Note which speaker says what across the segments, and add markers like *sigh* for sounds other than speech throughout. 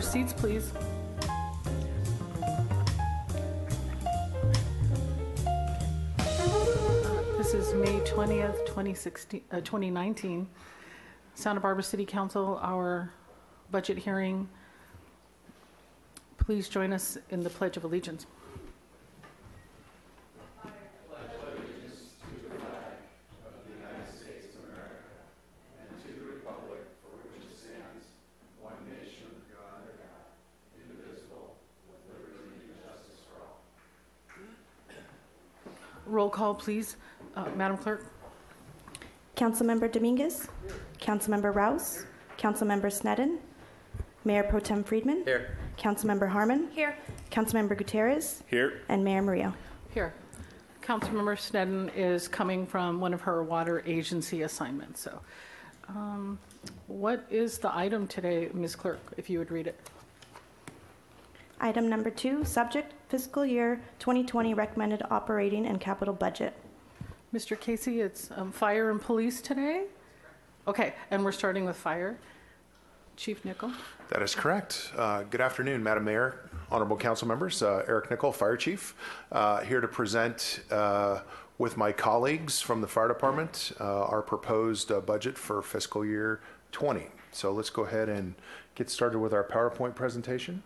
Speaker 1: our seats, please. This is May 20th, 2016, uh, 2019. Santa Barbara City Council, our budget hearing. Please join us in the Pledge of Allegiance. Roll call, please. Uh, Madam Clerk?
Speaker 2: Councilmember Dominguez. Councilmember Rowse. Councilmember Sneddon. Mayor Pro Tem Friedman.
Speaker 3: Here.
Speaker 2: Councilmember Harmon.
Speaker 4: Here.
Speaker 2: Councilmember Gutierrez.
Speaker 3: Here.
Speaker 2: And Mayor Murillo.
Speaker 1: Here. Councilmember Sneddon is coming from one of her water agency assignments, so. um, What is the item today, Ms. Clerk, if you would read it?
Speaker 2: Item number two, subject fiscal year 2020 recommended operating and capital budget.
Speaker 1: Mr. Casey, it's um, fire and police today? Okay, and we're starting with fire. Chief Nickel?
Speaker 5: That is correct. Uh, Good afternoon, Madam Mayor, honorable council members. Uh, Eric Nickel, Fire Chief, uh, here to present uh, with my colleagues from the fire department uh, our proposed uh, budget for fiscal year 20. So let's go ahead and get started with our PowerPoint presentation.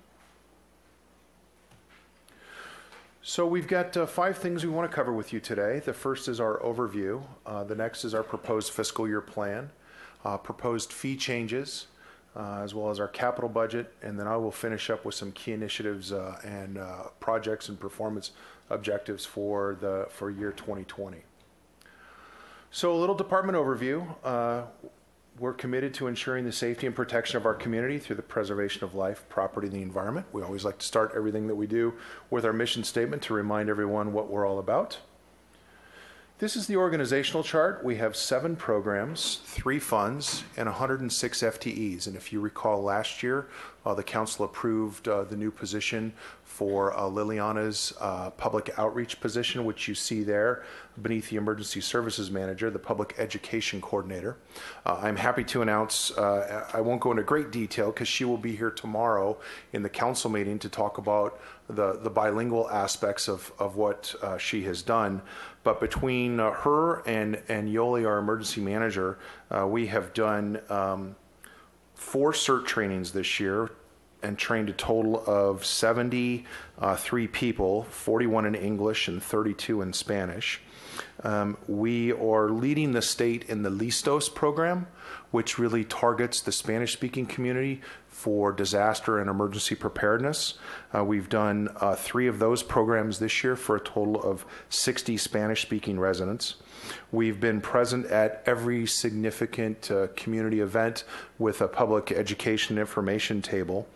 Speaker 5: So we've got uh, five things we want to cover with you today. The first is our overview. Uh, The next is our proposed fiscal year plan, uh, proposed fee changes, uh, as well as our capital budget, and then I will finish up with some key initiatives uh, and uh, projects and performance objectives for the, for year 2020. So a little department overview. We're committed to ensuring the safety and protection of our community through the preservation of life, property, and the environment. We always like to start everything that we do with our mission statement to remind everyone what we're all about. This is the organizational chart. We have seven programs, three funds, and 106 FTEs. And if you recall last year, uh, the council approved uh, the new position for uh, Liliana's uh, public outreach position, which you see there beneath the emergency services manager, the public education coordinator. Uh, I'm happy to announce, uh, I won't go into great detail because she will be here tomorrow in the council meeting to talk about the, the bilingual aspects of, of what she has done. But between uh, her and, and Yoli, our emergency manager, uh, we have done um, four CERT trainings this year and trained a total of 73 people, 41 in English and 32 in Spanish. Um, we are leading the state in the Listos program, which really targets the Spanish speaking community for disaster and emergency preparedness. Uh, we've done uh, three of those programs this year for a total of 60 Spanish speaking residents. We've been present at every significant uh, community event with a public education information table.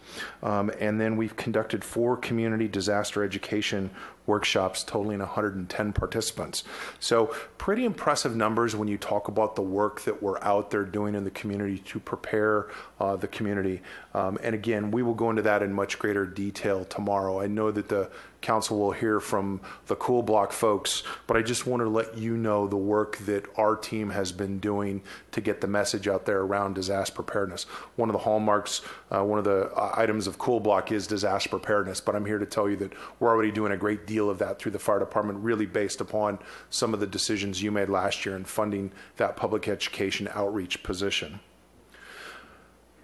Speaker 5: Um, and then we've conducted four community disaster education workshops totaling 110 participants. So, pretty impressive numbers when you talk about the work that we're out there doing in the community to prepare uh, the community. Um, and again, we will go into that in much greater detail tomorrow. I know that the council will hear from the Cool Block folks, but I just want to let you know the work that our team has been doing to get the message out there around disaster preparedness. One of the hallmarks, uh, one of the uh, items of Cool Block is disaster preparedness, but I'm here to tell you that we're already doing a great deal of that through the fire department, really based upon some of the decisions you made last year in funding that public education outreach position.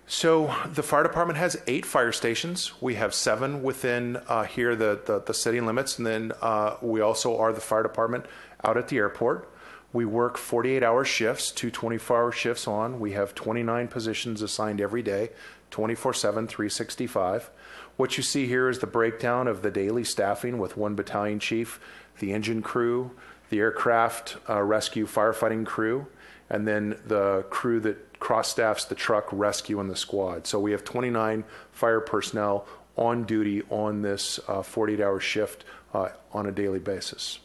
Speaker 5: So the fire department has eight fire stations. We have seven within uh, here, the, the, the city limits, and then uh, we also are the fire department out at the airport. We work 48 hour shifts, two 24 hour shifts on. We have 29 positions assigned every day, 24 7, 365. What you see here is the breakdown of the daily staffing with one battalion chief, the engine crew, the aircraft uh, rescue firefighting crew, and then the crew that cross staffs the truck rescue and the squad. So we have 29 fire personnel on duty on this 48 hour shift uh, on a daily basis.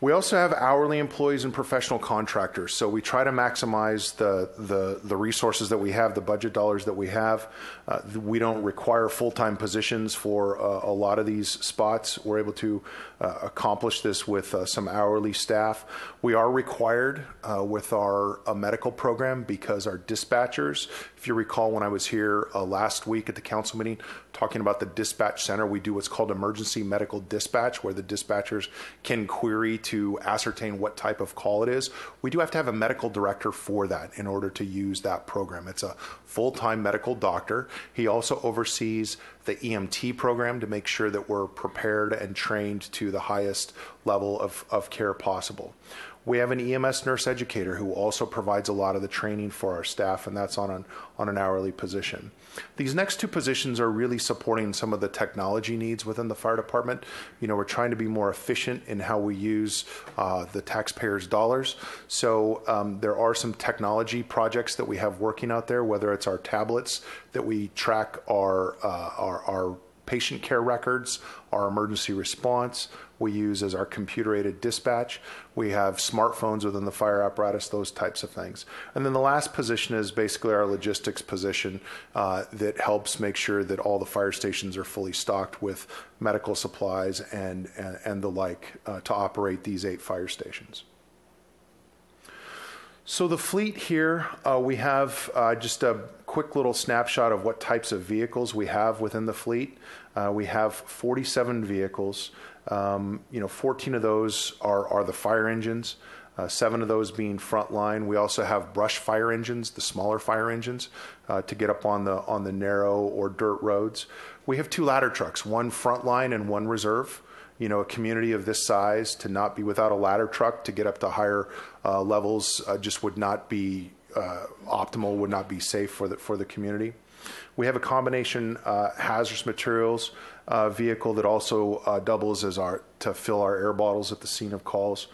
Speaker 5: We also have hourly employees and professional contractors. So we try to maximize the, the, the resources that we have, the budget dollars that we have. Uh, we don't require full time positions for uh, a lot of these spots. We're able to uh, accomplish this with uh, some hourly staff. We are required uh, with our uh, medical program because our dispatchers If you recall, when I was here uh, last week at the council meeting talking about the dispatch center, we do what's called emergency medical dispatch, where the dispatchers can query to ascertain what type of call it is. We do have to have a medical director for that in order to use that program. It's a full time medical doctor. He also oversees the EMT program to make sure that we're prepared and trained to the highest level of, of care possible. We have an EMS nurse educator who also provides a lot of the training for our staff, and that's on an, on an hourly position. These next two positions are really supporting some of the technology needs within the fire department. You know, we're trying to be more efficient in how we use uh, the taxpayers' dollars. So um, there are some technology projects that we have working out there, whether it's our tablets that we track our, uh, our, our patient care records, our emergency response. We use as our computer aided dispatch. We have smartphones within the fire apparatus, those types of things. And then the last position is basically our logistics position uh, that helps make sure that all the fire stations are fully stocked with medical supplies and, and, and the like uh, to operate these eight fire stations. So the fleet here, uh, we have uh, just a quick little snapshot of what types of vehicles we have within the fleet. Uh, we have 47 vehicles. Um, you know, 14 of those are, are the fire engines. Uh, seven of those being frontline. We also have brush fire engines, the smaller fire engines, uh, to get up on the on the narrow or dirt roads. We have two ladder trucks, one frontline and one reserve you know, a community of this size to not be without a ladder truck to get up to higher uh, levels uh, just would not be uh, optimal, would not be safe for the for the community. We have a combination uh, hazardous materials uh, vehicle that also uh, doubles as our to fill our air bottles at the scene of calls.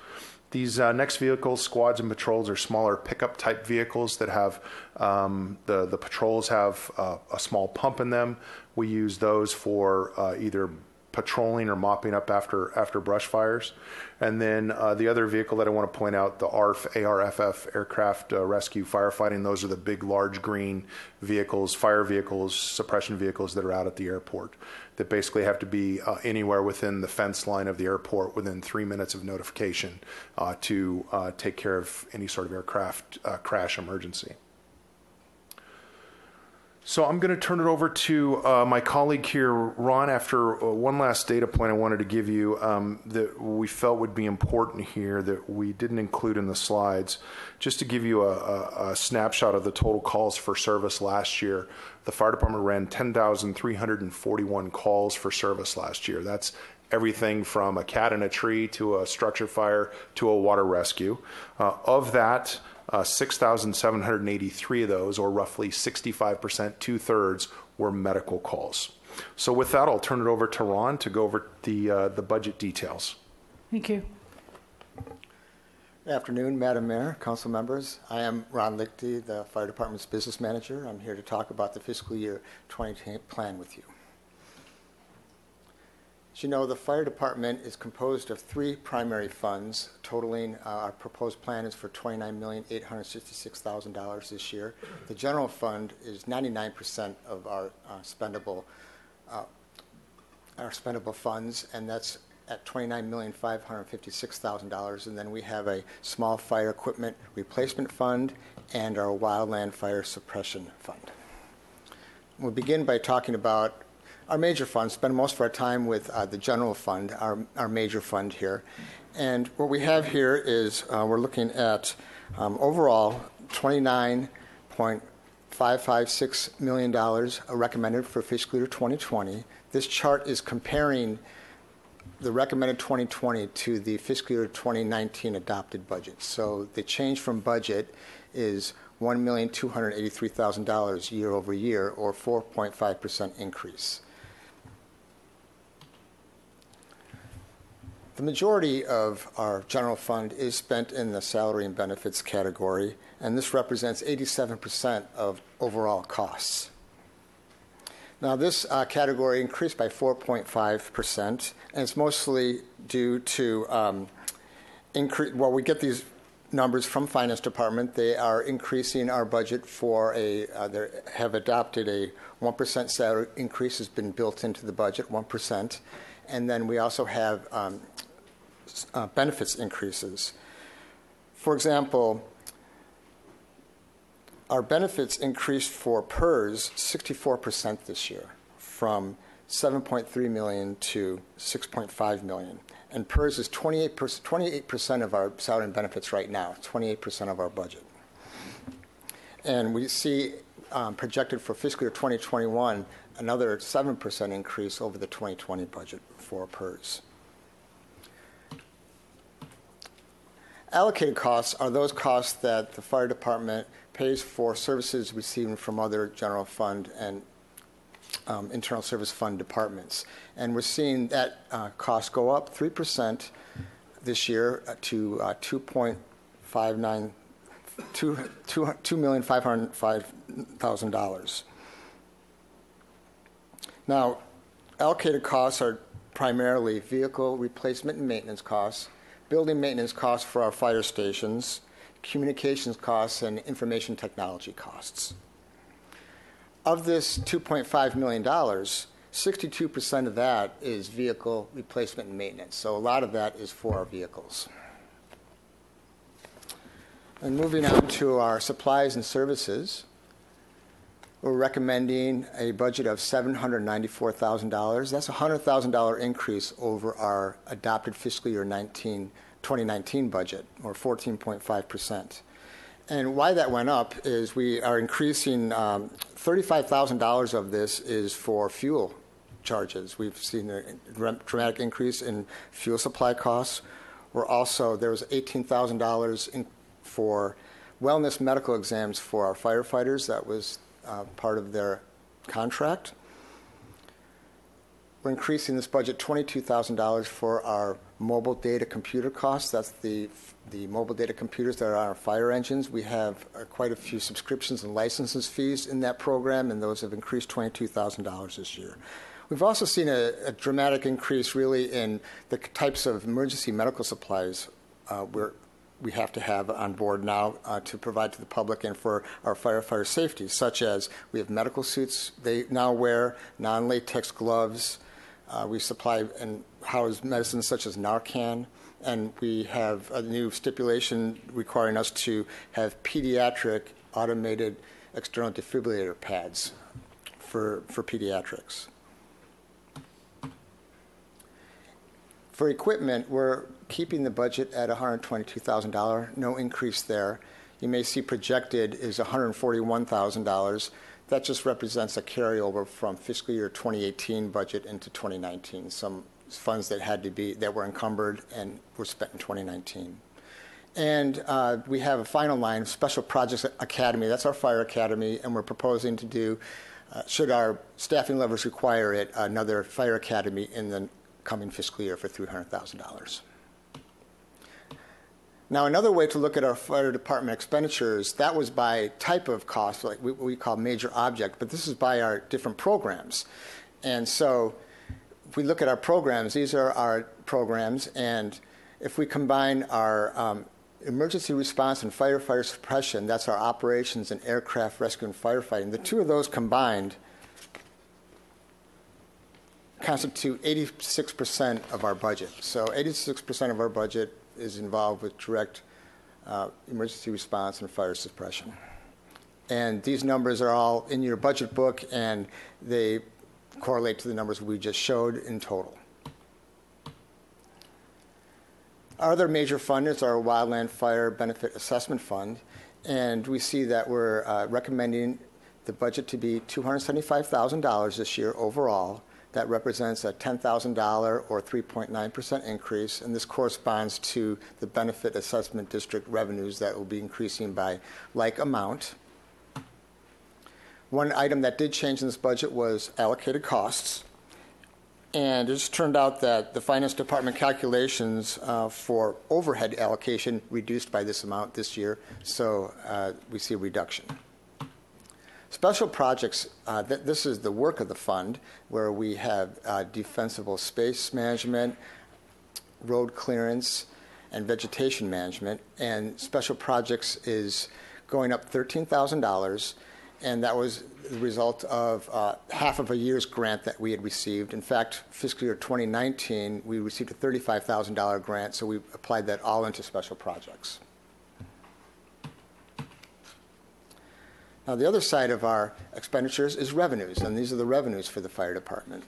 Speaker 5: These next vehicles, squads and patrols, are smaller pickup type vehicles that have um, the the patrols have a small pump in them. We use those for either patrolling or mopping up after after brush fires. And then uh, the other vehicle that I want to point out, the ARF ARFF aircraft uh, rescue firefighting. Those are the big, large green vehicles, fire vehicles, suppression vehicles that are out at the airport that basically have to be uh, anywhere within the fence line of the airport within three minutes of notification uh, to uh, take care of any sort of aircraft uh, crash emergency. So I'm going to turn it over to uh, my colleague here, Ron. After uh, one last data point, I wanted to give you um, that we felt would be important here that we didn't include in the slides. Just to give you a, a, a snapshot of the total calls for service last year, the fire department ran 10,341 calls for service last year. That's everything from a cat in a tree to a structure fire to a water rescue. Uh, of that, uh, 6,783 of those, or roughly 65%, two thirds, were medical calls. So, with that, I'll turn it over to Ron to go over the, uh, the budget details.
Speaker 1: Thank you.
Speaker 3: Afternoon, Madam Mayor, council members. I am Ron Lichty, the Fire Department's business manager. I'm here to talk about the fiscal year 2020 plan with you. As you know, the fire department is composed of three primary funds, totaling uh, our proposed plan is for $29,866,000 this year. The general fund is 99% of our uh, spendable uh, our spendable funds, and that's at $29,556,000. And then we have a small fire equipment replacement fund and our wildland fire suppression fund. We'll begin by talking about our major fund, spend most of our time with uh, the general fund, our, our major fund here. And what we have here is uh, we're looking at um, overall $29.556 million recommended for fiscal year 2020. This chart is comparing the recommended 2020 to the fiscal year 2019 adopted budget. So the change from budget is $1,283,000 year over year, or 4.5% increase. The majority of our general fund is spent in the salary and benefits category, and this represents 87% of overall costs. Now, this uh, category increased by 4.5%, and it's mostly due to um, increase. Well, we get these numbers from finance department. They are increasing our budget for a. Uh, they have adopted a 1% salary increase has been built into the budget, 1%, and then we also have um, uh, benefits increases. For example, our benefits increased for PERS 64% this year, from 7.3 million to 6.5 million. And PERS is 28%, 28% of our salary and benefits right now, 28% of our budget. And we see um, projected for fiscal year 2021 another 7% increase over the 2020 budget for PERS. Allocated costs are those costs that the fire department pays for services received from other general fund and um, internal service fund departments. And we're seeing that uh, cost go up 3% this year uh, to uh, 2.59 two, two, $2,505,000. Now, allocated costs are primarily vehicle replacement and maintenance costs, building maintenance costs for our fire stations, communications costs, and information technology costs. Of this $2.5 million, 62% of that is vehicle replacement and maintenance. So a lot of that is for our vehicles. And moving on to our supplies and services, we're recommending a budget of $794,000. That's a $100,000 increase over our adopted fiscal year 19, 2019 budget, or 14.5%. And why that went up is we are increasing um, $35,000 of this is for fuel charges. We've seen a dramatic increase in fuel supply costs. We're also, there was $18,000 in for wellness medical exams for our firefighters. That was uh, part of their contract. We're increasing this budget $22,000 for our mobile data computer costs. That's the, the mobile data computers that are on our fire engines. We have uh, quite a few subscriptions and licenses fees in that program, and those have increased $22,000 this year. We've also seen a, a, dramatic increase, really, in the types of emergency medical supplies uh, we have to have on board now uh, to provide to the public and for our firefighter safety, such as we have medical suits they now wear, non latex gloves. Uh, we supply and house medicines such as Narcan. And we have a new stipulation requiring us to have pediatric automated external defibrillator pads for, for pediatrics. For equipment, we're keeping the budget at $122,000, no increase there. You may see projected is $141,000. That just represents a carryover from fiscal year 2018 budget into 2019. Some funds that had to be that were encumbered and were spent in 2019. And uh, we have a final line, Special Projects Academy. That's our fire academy, and we're proposing to do, uh, should our staffing levels require it, another fire academy in the coming fiscal year for $300,000. Now, another way to look at our fire department expenditures, that was by type of cost, like we, we call major object, but this is by our different programs. And so if we look at our programs, these are our programs, and if we combine our um, emergency response and firefighter suppression, that's our operations and aircraft rescue and firefighting, the two of those combined constitute 86% of our budget. So 86% of our budget is involved with direct uh, emergency response and fire suppression. And these numbers are all in your budget book, and they correlate to the numbers we just showed in total. Our other major fund is our Wildland Fire Benefit Assessment Fund, and we see that we're uh, recommending the budget to be $275,000 this year overall, that represents a $10,000 or 3.9% increase, and this corresponds to the benefit assessment district revenues that will be increasing by like amount. One item that did change in this budget was allocated costs. And it just turned out that the finance department calculations uh, for overhead allocation reduced by this amount this year, so uh, we see a reduction. Special projects, uh, th- this is the work of the fund where we have uh, defensible space management, road clearance, and vegetation management. And special projects is going up $13,000, and that was the result of uh, half of a year's grant that we had received. In fact, fiscal year 2019, we received a $35,000 grant, so we applied that all into special projects. Now, the other side of our expenditures is revenues, and these are the revenues for the fire department.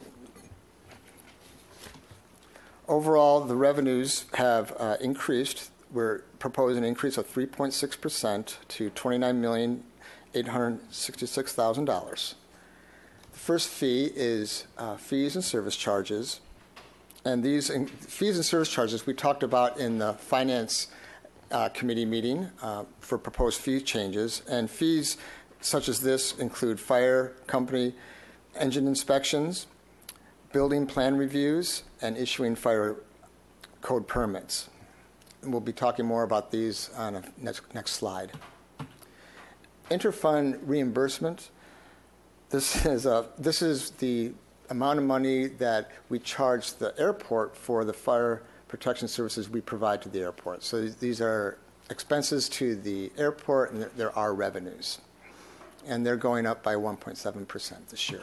Speaker 3: Overall, the revenues have uh, increased. We're proposing an increase of 3.6% to $29,866,000. The first fee is uh, fees and service charges. And these in- fees and service charges we talked about in the Finance uh, Committee meeting uh, for proposed fee changes. And fees such as this include fire company engine inspections, building plan reviews, and issuing fire code permits. And we'll be talking more about these on a next, next slide. Interfund reimbursement. This is, a, this is the amount of money that we charge the airport for the fire protection services we provide to the airport. So these are expenses to the airport, and there are revenues. And they're going up by 1.7% this year.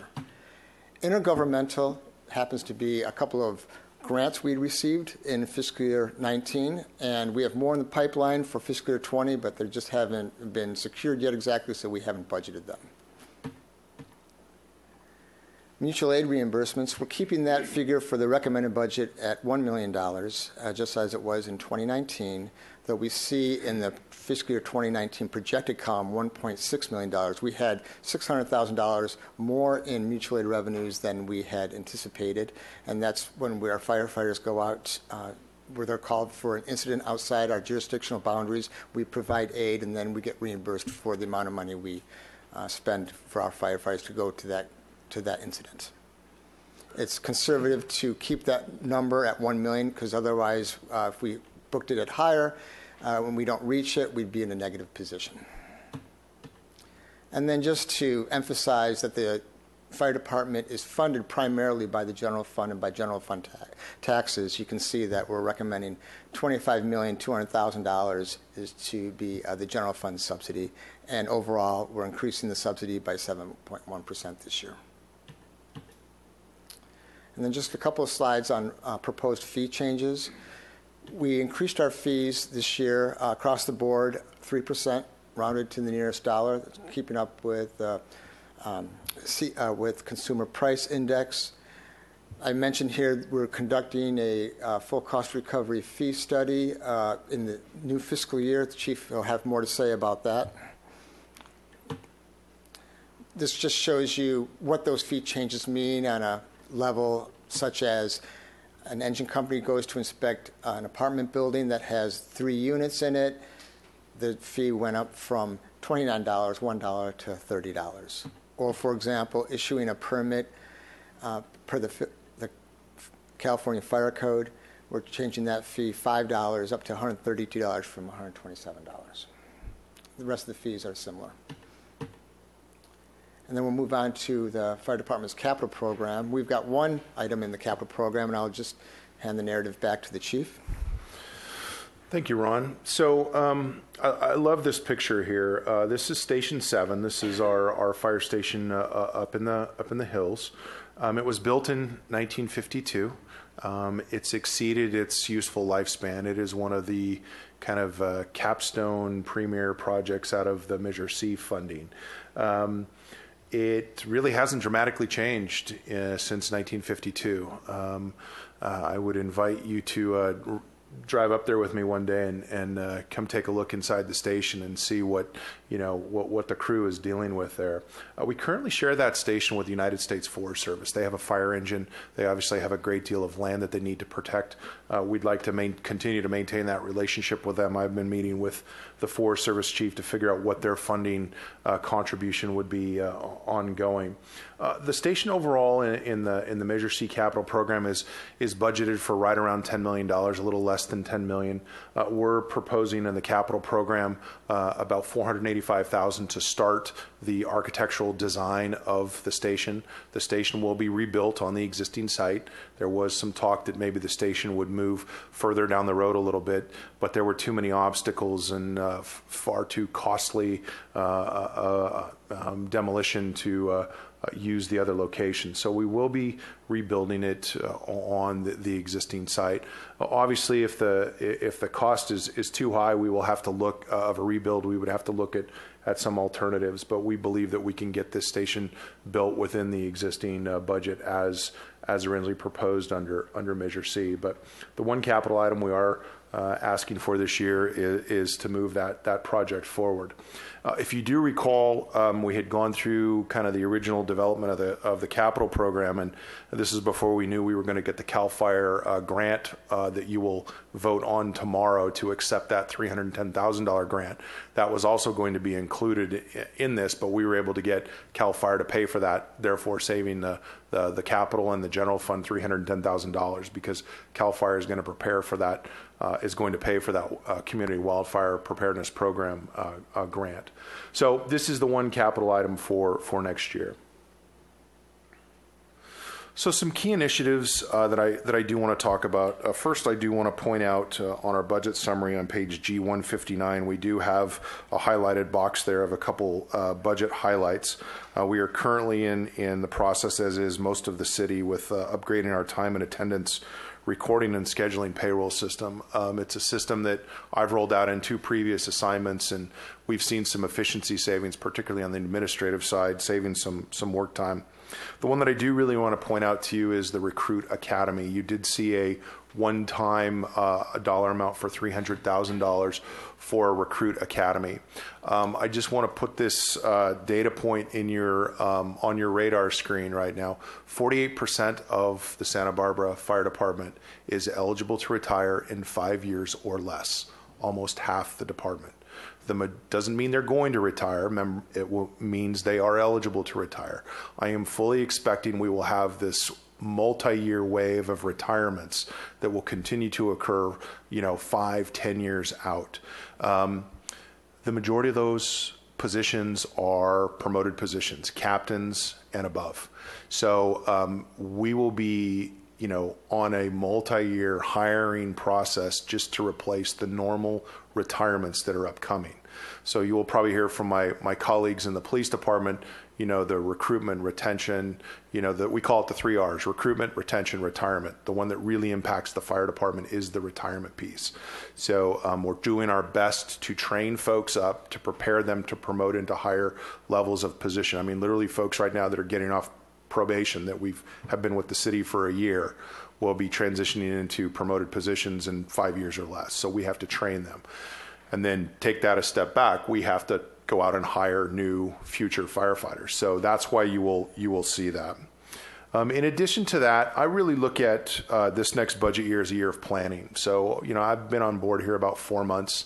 Speaker 3: Intergovernmental happens to be a couple of grants we received in fiscal year 19, and we have more in the pipeline for fiscal year 20, but they just haven't been secured yet exactly, so we haven't budgeted them. Mutual aid reimbursements, we're keeping that figure for the recommended budget at $1 million, uh, just as it was in 2019, though we see in the fiscal year 2019 projected column $1.6 million. We had $600,000 more in mutual aid revenues than we had anticipated, and that's when we, our firefighters go out uh, where they're called for an incident outside our jurisdictional boundaries. We provide aid, and then we get reimbursed for the amount of money we uh, spend for our firefighters to go to that to that incident. It's conservative to keep that number at 1 million because otherwise, uh, if we booked it at higher, uh, when we don't reach it, we'd be in a negative position. And then just to emphasize that the fire department is funded primarily by the general fund and by general fund ta- taxes, you can see that we're recommending $25,200,000 is to be uh, the general fund subsidy, and overall, we're increasing the subsidy by 7.1% this year. And then just a couple of slides on uh, proposed fee changes. We increased our fees this year uh, across the board, 3%, rounded to the nearest dollar, keeping up with, uh, um, C, uh, with consumer price index. I mentioned here we're conducting a uh, full cost recovery fee study uh, in the new fiscal year. The chief will have more to say about that. This just shows you what those fee changes mean on a level such as an engine company goes to inspect an apartment building that has three units in it, the fee went up from $29, $1 to $30. Or, for example, issuing a permit uh, per the, the California Fire Code, we're changing that fee $5 up to $132 from $127. The rest of the fees are similar. And then we'll move on to the fire department's capital program. We've got one item in the capital program, and I'll just hand the narrative back to the chief.
Speaker 5: Thank you, Ron. So um, I, I, love this picture here. Uh, this is Station Seven. This is our, our fire station uh, uh up in the up in the hills. Um, it was built in 1952. Um, it's exceeded its useful lifespan. It is one of the kind of uh, capstone premier projects out of the Measure C funding. Um, it really hasn't dramatically changed uh, since 1952. Um, uh, I would invite you to uh, drive up there with me one day and, and uh, come take a look inside the station and see what you know what, what the crew is dealing with there. Uh, we currently share that station with the United States Forest Service. They have a fire engine. They obviously have a great deal of land that they need to protect. Uh, we'd like to main, continue to maintain that relationship with them. I've been meeting with the Forest Service chief to figure out what their funding uh, contribution would be uh, ongoing. Uh, the station overall in, in, the in the Measure C capital program is is budgeted for right around ten million dollars, a little less than ten million. Uh, we're proposing in the capital program about four hundred eighty-five thousand to start the architectural design of the station. The station will be rebuilt on the existing site. There was some talk that maybe the station would move further down the road a little bit, but there were too many obstacles and uh, far too costly uh, uh, um, demolition to uh, uh, use the other location. So we will be rebuilding it uh, on the, the, existing site. Uh, obviously, if the if the cost is, is too high, we will have to look uh, of a rebuild. We would have to look at at some alternatives, but we believe that we can get this station built within the existing uh, budget as as originally proposed under under Measure C. But the one capital item we are uh, asking for this year is, is to move that that project forward. Uh, if you do recall, um, we had gone through kind of the original development of the of the capital program, and this is before we knew we were going to get the Cal Fire uh, grant uh, that you will vote on tomorrow to accept that three hundred ten thousand dollar grant. That was also going to be included in this, but we were able to get Cal Fire to pay for that, therefore saving the the, the capital and the general fund three hundred ten thousand dollars because Cal Fire is going to prepare for that uh, is going to pay for that uh, community wildfire preparedness program uh, uh, grant. So this is the one capital item for, for next year. So some key initiatives uh, that I that I do want to talk about. Uh, first, I do want to point out on our budget summary on page G159, we do have a highlighted box there of a couple budget highlights. We are currently in in the process, as is most of the city, with upgrading our time and attendance recording and scheduling payroll system. Um, it's a system that I've rolled out in two previous assignments, and we've seen some efficiency savings, particularly on the administrative side, saving some some work time. The one that I do really want to point out to you is the Recruit Academy. You did see a one-time uh, a dollar amount for $300,000 for a Recruit Academy. Um, I just want to put this uh, data point in your um, on your radar screen right now. 48% of the Santa Barbara Fire Department is eligible to retire in five years or less. Almost half the department. The, doesn't mean they're going to retire. It means they are eligible to retire. I am fully expecting we will have this multi-year wave of retirements that will continue to occur, you know, five, ten years out. Um, the majority of those positions are promoted positions, captains and above. So um, we will be, you know, on a multi-year hiring process just to replace the normal retirements that are upcoming. So you will probably hear from my, my colleagues in the police department, you know, the recruitment, retention, you know, that we call it the three R's, recruitment, retention, retirement. The one that really impacts the fire department is the retirement piece. So um, we're doing our best to train folks up, to prepare them to promote into higher levels of position. I mean, literally folks right now that are getting off probation that we've have been with the city for a year will be transitioning into promoted positions in five years or less. So we have to train them and then take that a step back, we have to go out and hire new future firefighters. So that's why you will you will see that. Um, in addition to that, I really look at uh, this next budget year as a year of planning. So you know I've been on board here about four months.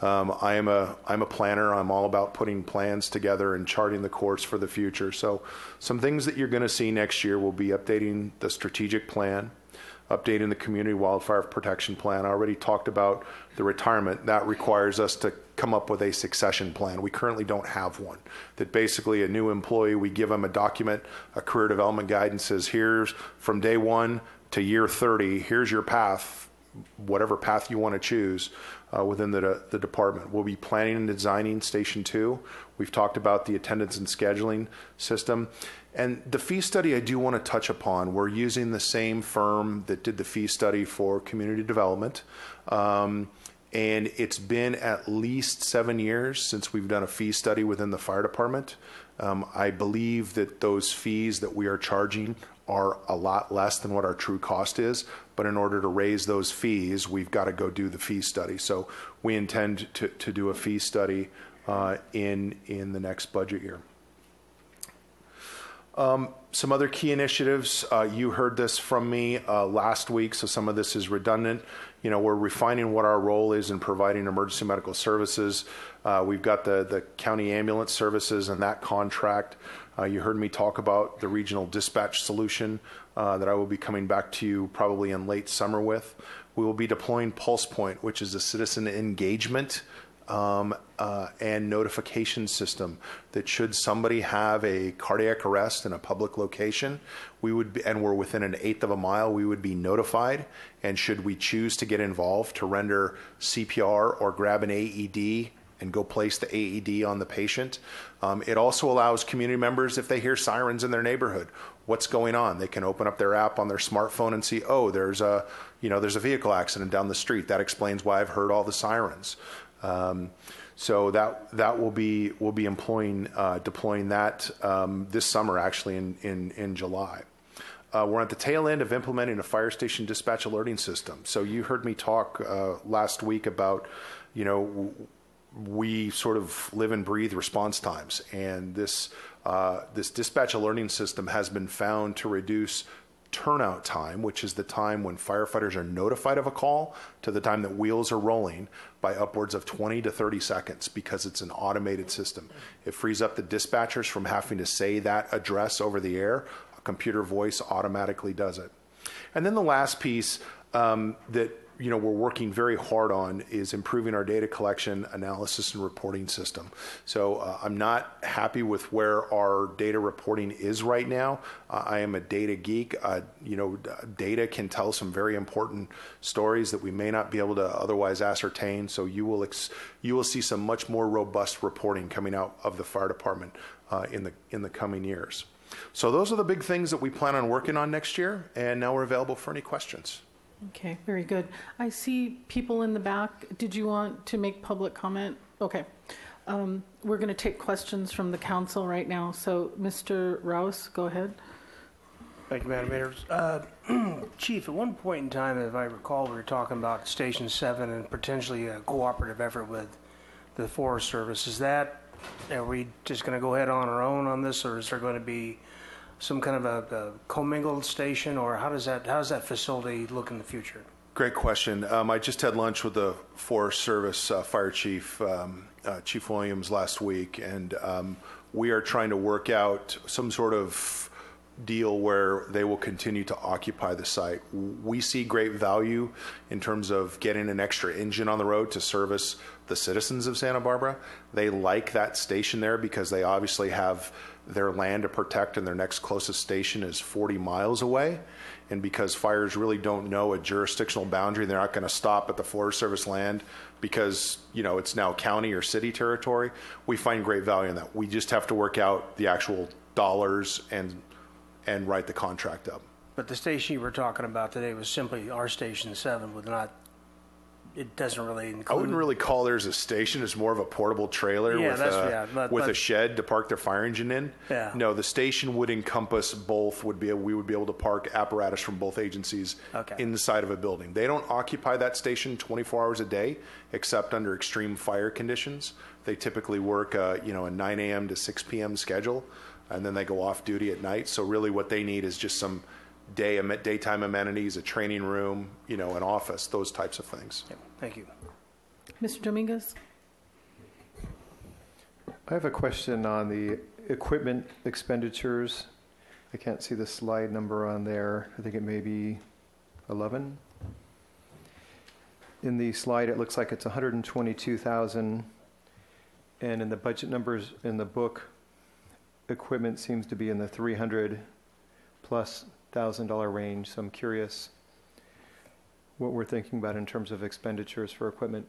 Speaker 5: Um, I am a I'm a planner. I'm all about putting plans together and charting the course for the future. So some things that you're going to see next year will be updating the strategic plan updating the community wildfire protection plan. I already talked about the retirement. That requires us to come up with a succession plan. We currently don't have one. That basically a new employee, we give them a document, a career development guidance says, here's from day one to year 30, here's your path, whatever path you want to choose uh, within the, the department. We'll be planning and designing Station 2. We've talked about the attendance and scheduling system. And the fee study I do want to touch upon. We're using the same firm that did the fee study for community development. Um, and it's been at least seven years since we've done a fee study within the fire department. Um, I believe that those fees that we are charging are a lot less than what our true cost is. But in order to raise those fees, we've got to go do the fee study. So we intend to, to do a fee study uh, in in the next budget year. Um, some other key initiatives. Uh, you heard this from me uh, last week, so some of this is redundant. You know, we're refining what our role is in providing emergency medical services. Uh, we've got the county ambulance services and that contract. You heard me talk about the regional dispatch solution that I will be coming back to you probably in late summer with. We will be deploying Pulse Point, which is a citizen engagement um, uh, and notification system that should somebody have a cardiac arrest in a public location, we would be, and we're within an eighth of a mile, we would be notified. And should we choose to get involved to render CPR or grab an AED and go place the AED on the patient. Um, it also allows community members, if they hear sirens in their neighborhood, what's going on? They can open up their app on their smartphone and see, oh, there's a, you know, there's a vehicle accident down the street. That explains why I've heard all the sirens. Um, So that, that will be, we'll be employing, uh, deploying that um, this summer, actually, in, July. Uh, we're at the tail end of implementing a fire station dispatch alerting system. So you heard me talk uh, last week about, you know, we sort of live and breathe response times, and this this dispatch alerting system has been found to reduce turnout time, which is the time when firefighters are notified of a call, to the time that wheels are rolling by upwards of 20 to 30 seconds because it's an automated system. It frees up the dispatchers from having to say that address over the air. A computer voice automatically does it. And then the last piece um, that you know we're working very hard on is improving our data collection, analysis, and reporting system. So uh, I'm not happy with where our data reporting is right now. Uh, I am a data geek. Uh, you know, data can tell some very important stories that we may not be able to otherwise ascertain. So you will ex- you will see some much more robust reporting coming out of the fire department uh, in the in the coming years. So those are the big things that we plan on working on next year, and now we're available for any questions.
Speaker 1: Okay, very good. I see people in the back. Did you want to make public comment? Okay. Um, We're going to take questions from the council right now. So, Mr. Rowse, go ahead.
Speaker 4: Thank you, Madam Mayor. Uh, *clears throat* Chief, at one point in time, if I recall, we were talking about Station 7 and potentially a cooperative effort with the Forest Service. Is that, are we just going to go ahead on our own on this, or is there going to be some kind of a a commingled station, or how does that, how does that facility look in the future?
Speaker 5: Great question. Um, I just had lunch with the Forest Service uh, Fire Chief, um, uh, Chief Williams, last week, and um, we are trying to work out some sort of deal where they will continue to occupy the site. We see great value in terms of getting an extra engine on the road to service the citizens of Santa Barbara. They like that station there because they obviously have their land to protect, and their next closest station is 40 miles away. And because fires really don't know a jurisdictional boundary, they're not going to stop at the Forest Service land because you know it's now county or city territory. We find great value in that. We just have to work out the actual dollars and and write the contract up.
Speaker 4: But the station you were talking about today was simply our Station 7 with not, it doesn't really include...
Speaker 5: I wouldn't really call theirs a station. It's more of a portable trailer
Speaker 4: Yeah,
Speaker 5: with, a,
Speaker 4: yeah, but-
Speaker 5: with a shed to park their fire engine in.
Speaker 4: Yeah.
Speaker 5: No, the station would encompass both. Would be we would be able to park apparatus from both agencies
Speaker 4: Okay.
Speaker 5: inside of a building. They don't occupy that station 24 hours a day, except under extreme fire conditions. They typically work, uh, you know, a 9 a.m. to 6 p.m. schedule, and then they go off duty at night. So really, what they need is just some day daytime amenities, a training room, you know, an office, those types of things.
Speaker 4: Yeah, Thank you.
Speaker 1: Mr. Dominguez?
Speaker 6: I have a question on the equipment expenditures. I can't see the slide number on there. I think it may be 11. In the slide, it looks like it's 122,000. And in the budget numbers in the book, equipment seems to be in the 300 plus thousand dollar range. So I'm curious what we're thinking about in terms of expenditures for equipment.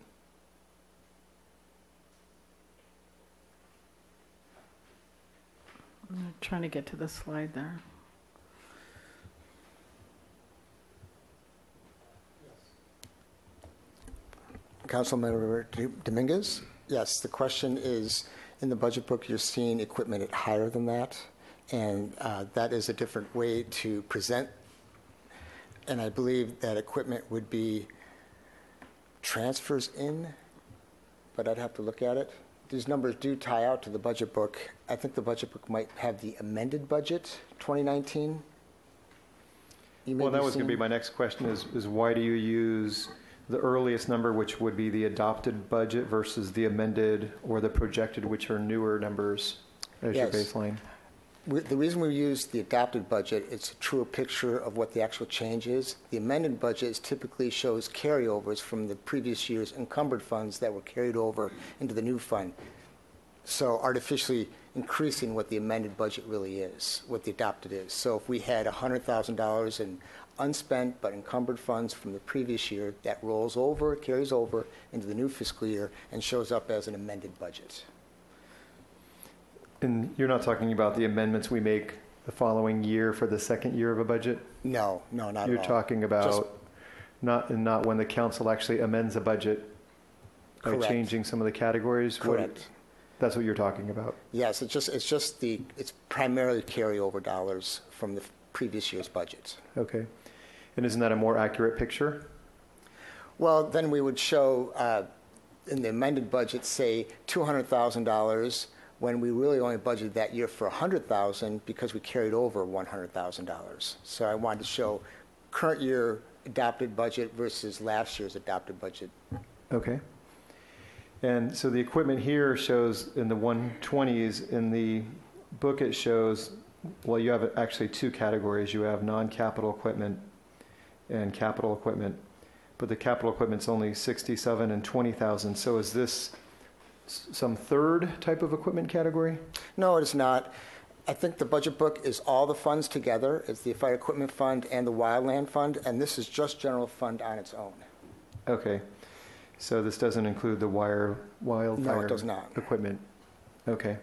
Speaker 1: I'm trying to get to the slide there.
Speaker 3: Councilmember Dominguez? Yes, the question is, in the budget book, you're seeing equipment at higher than that, and uh, that is a different way to present. And I believe that equipment would be transfers in, but I'd have to look at it. These numbers do tie out to the budget book. I think the budget book might have the amended budget, 2019. You
Speaker 6: Well, that was going to be my next question is, is why do you use the earliest number, which would be the adopted budget versus the amended or the projected, which are newer numbers as your baseline?
Speaker 3: We- The reason we use the adopted budget, it's a truer picture of what the actual change is. The amended budget is typically shows carryovers from the previous year's encumbered funds that were carried over into the new fund. So artificially increasing what the amended budget really is, what the adopted is. So if we had $100,000 in unspent but encumbered funds from the previous year, that rolls over, carries over into the new fiscal year and shows up as an amended budget.
Speaker 6: And you're not talking about the amendments we make the following year for the second year of a budget?
Speaker 3: No, no, not at all.
Speaker 6: You're talking
Speaker 3: Just-
Speaker 6: about not, not when the council actually amends a budget? by
Speaker 3: Correct.
Speaker 6: changing some of the categories? What-
Speaker 3: Correct.
Speaker 6: That's what you're talking about?
Speaker 3: Yes, it's just, it's just the, it's primarily carryover dollars from the previous year's budget.
Speaker 6: Okay. And isn't that a more accurate picture?
Speaker 3: Well, then we would show, uh, in the amended budget, say $200,000, when we really only budgeted that year for 100,000 because we carried over $100,000. So I wanted to show current year adopted budget versus last year's adopted budget.
Speaker 6: Okay. And so the equipment here shows in the 120s, in the book it shows, well, you have actually two categories. You have non-capital equipment and capital equipment. But the capital equipment's only 67 and 20,000. So is this some third type of equipment category?
Speaker 3: No, it is not. I think the budget book is all the funds together. It's the fire equipment fund and the wildland fund, and this is just general fund on its own.
Speaker 6: Okay. So this doesn't include the wire, wildfire?
Speaker 3: No, it does not.
Speaker 6: Equipment. Okay.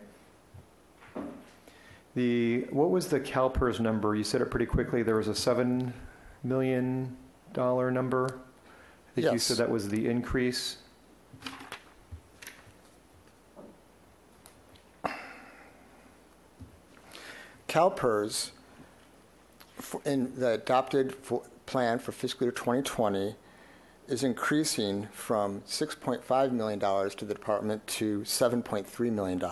Speaker 6: The, what was the CalPERS number? You said it pretty quickly. There was a $7 million number? I think you
Speaker 3: Yes.
Speaker 6: said that was the increase.
Speaker 3: CalPERS, in the adopted for- plan for fiscal year 2020, is increasing from $6.5 million to the department to $7.3 million.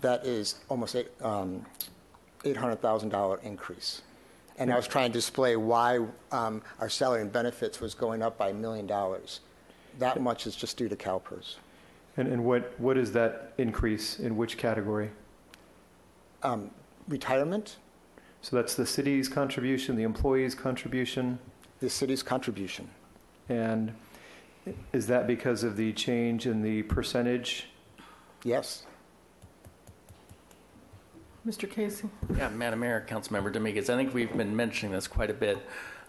Speaker 3: That is almost eight- um, $800,000 increase. And I was trying to display why um, our salary and benefits was going up by a million dollars. That much is just due to CalPERS.
Speaker 6: And, and what, what is that increase in which category?
Speaker 3: Um, Retirement,
Speaker 6: So that's the city's contribution, the employee's contribution,
Speaker 3: the city's contribution.
Speaker 6: and is that because of the change in the percentage?
Speaker 3: Yes.
Speaker 1: Mr. Casey?
Speaker 7: Yeah, Madam Mayor, Councilmember Dominguez, I think we've been mentioning this quite a bit,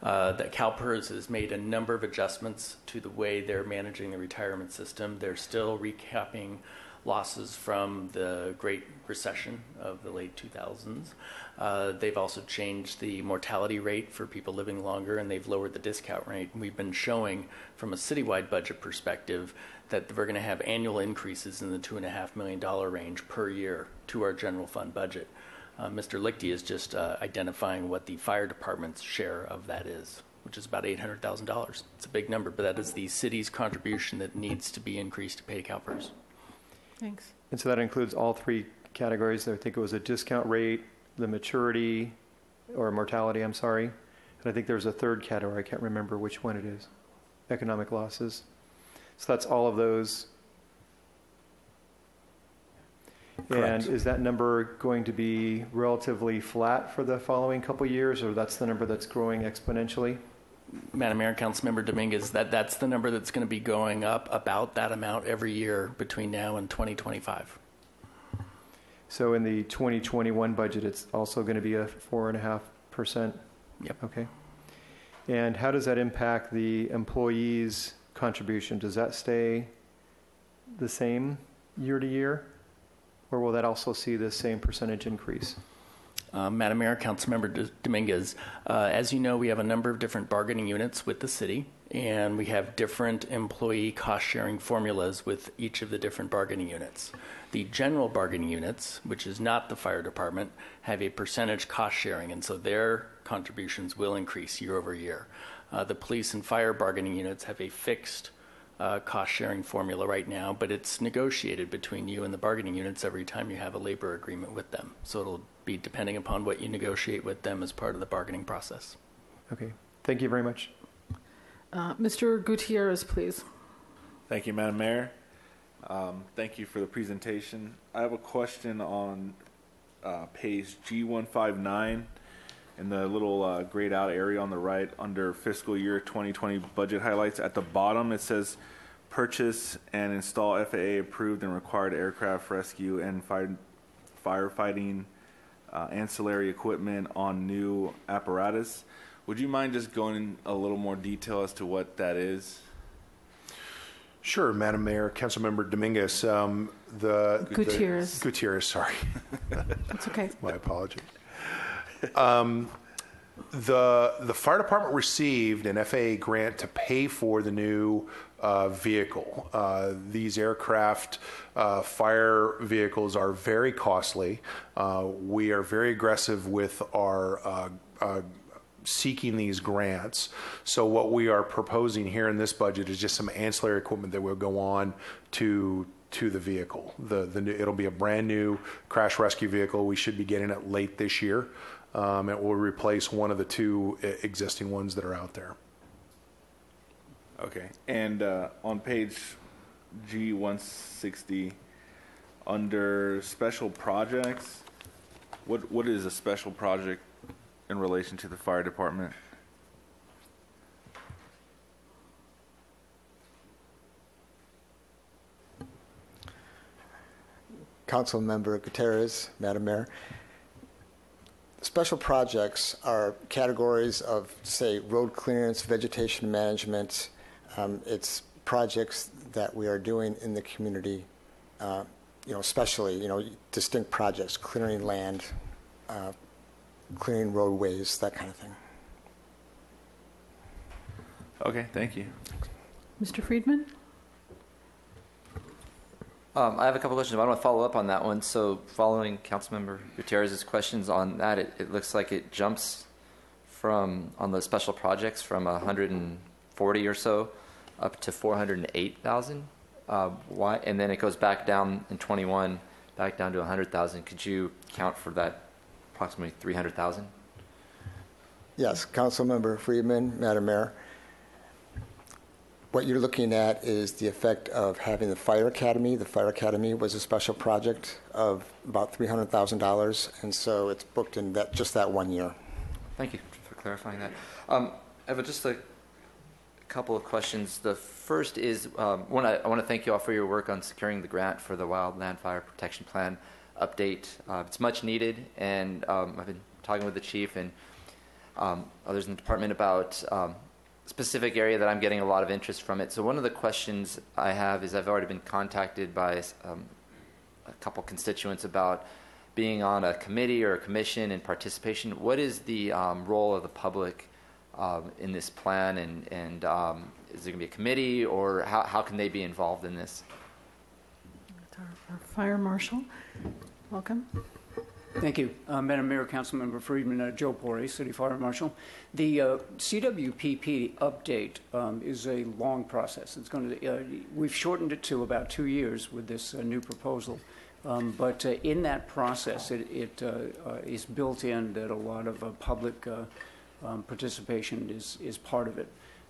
Speaker 7: uh, that CalPERS has made a number of adjustments to the way they're managing the retirement system. They're still recapping losses from the Great Recession of the late 2000s. Uh, they've also changed the mortality rate for people living longer, and they've lowered the discount rate. And we've been showing, from a citywide budget perspective, that we're going to have annual increases in the $2.5 million range per year to our general fund budget. Uh, Mr. Lichty is just uh, identifying what the fire department's share of that is, which is about $800,000. It's a big number, but that is the city's contribution that needs to be increased to pay CalPERS.
Speaker 1: Thanks.
Speaker 6: And so that includes all three categories. I think it was a discount rate, the maturity, or mortality, I'm sorry. And I think there's a third category. I can't remember which one it is. Economic losses. So that's all of those.
Speaker 3: Correct.
Speaker 6: And is that number going to be relatively flat for the following couple years, or that's the number that's growing exponentially?
Speaker 7: Madam Mayor, Councilmember Dominguez, that, that's the number that's going to be going up about that amount every year between now and 2025.
Speaker 6: So in the 2021 budget, it's also going to be a 4.5%?
Speaker 7: Yep.
Speaker 6: Okay. And how does that impact the employees' contribution? Does that stay the same year to year? Or will that also see the same percentage increase?
Speaker 7: Uh, Madam Mayor, Councilmember Dominguez, uh, as you know, we have a number of different bargaining units with the city, and we have different employee cost sharing formulas with each of the different bargaining units. The general bargaining units, which is not the fire department, have a percentage cost sharing, and so their contributions will increase year over year. Uh, the police and fire bargaining units have a fixed uh, cost sharing formula right now, but it's negotiated between you and the bargaining units every time you have a labor agreement with them. So it'll be depending upon what you negotiate with them as part of the bargaining process.
Speaker 6: Okay, thank you very much.
Speaker 1: Uh, Mr. Gutierrez, please.
Speaker 8: Thank you, Madam Mayor. Um, Thank you for the presentation. I have a question on uh, page G159 in the little uh, grayed out area on the right under fiscal year 2020 budget highlights. At the bottom, it says purchase and install FAA approved and required aircraft rescue and fire- firefighting uh, ancillary equipment on new apparatus. Would you mind just going in a little more detail as to what that is?
Speaker 5: Sure, Madam Mayor, Councilmember Dominguez, um, the. the-
Speaker 1: Gutierrez.
Speaker 5: Gutierrez, sorry. *laughs*
Speaker 1: That's okay. *laughs*
Speaker 5: My apologies. Um, The, the fire department received an FAA grant to pay for the new uh, vehicle. Uh, These aircraft uh, fire vehicles are very costly. Uh, We are very aggressive with our uh, uh, seeking these grants. So what we are proposing here in this budget is just some ancillary equipment that will go on to to the vehicle. The the new, it'll be a brand new crash rescue vehicle. We should be getting it late this year. Um, it will replace one of the two existing ones that are out there.
Speaker 8: Okay. And uh, on page G160, under special projects, what what is a special project in relation to the fire department?
Speaker 3: Council Member Gutierrez, Madam Mayor. Special projects are categories of, say, road clearance, vegetation management. Um, It's projects that we are doing in the community, uh, you know, especially, you know, distinct projects, clearing land, uh, clearing roadways, that kind of thing.
Speaker 8: Okay, thank you.
Speaker 1: Mr. Friedman?
Speaker 9: Um, I have a couple questions. but I want to follow up on that one. So, following Councilmember Gutierrez's questions on that, it, it looks like it jumps from on the special projects from 140 or so up to 408,000. Uh, why? And then it goes back down in 21, back down to 100,000. Could you count for that approximately 300,000?
Speaker 3: Yes, Councilmember Friedman, Madam Mayor. What you're looking at is the effect of having the Fire Academy. The Fire Academy was a special project of about $300,000, and so it's booked in that, just that one year.
Speaker 9: Thank you for clarifying that. Um, have just a couple of questions. The first is, um, one, I, I want to thank you all for your work on securing the grant for the Wildland Fire Protection Plan update. Uh, it's much needed, and um, I've been talking with the chief and um, others in the department about um, specific area that I'm getting a lot of interest from it. So one of the questions I have is I've already been contacted by um, a couple constituents about being on a committee or a commission and participation. What is the um, role of the public um, in this plan, and, and um, is there going to be a committee, or how, how can they be involved in this?
Speaker 1: Our our fire marshal, welcome.
Speaker 10: Thank you. Uh, Madam Mayor, Councilmember Friedman, uh, Joe Poiré, City Fire Marshal. The uh, CWPP update um, is a long process. It's going to, uh, we've shortened it to about two years with this uh, new proposal. Um, but uh, in that process, it, it uh, uh, is built in that a lot of uh, public uh, um, participation is, is part of it.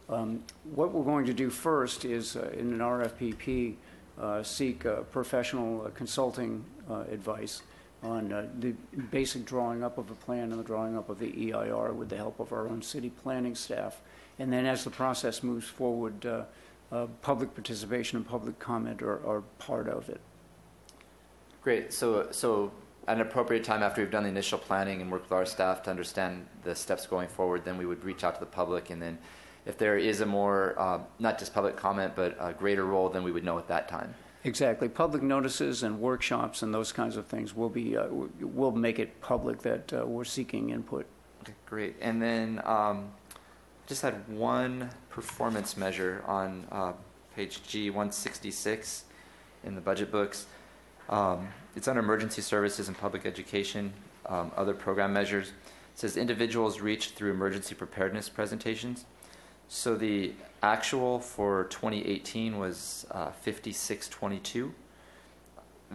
Speaker 10: Um, what we're going to do first is, uh, in an RFPP, uh, seek uh, professional uh, consulting uh, advice on uh, the basic drawing up of a plan and the drawing up of the EIR with the help of our own city planning staff. And then as the process moves forward, public participation and public comment are, are part of it.
Speaker 9: Great. So, so at an appropriate time after we've done the initial planning and worked with our staff to understand the steps going forward, then we would reach out to the public. And then if there is a more, uh, not just public comment, but a greater role, then we would know at that time.
Speaker 10: Exactly. Public notices and workshops and those kinds of things will be, uh, will make it public that uh, we're seeking input.
Speaker 9: Okay, great. And then um, just had one performance measure on uh, page G166 in the budget books. Um, it's under emergency services and public education, um, other program measures. It says individuals reached through emergency preparedness presentations. So the actual for 2018 was uh, 5622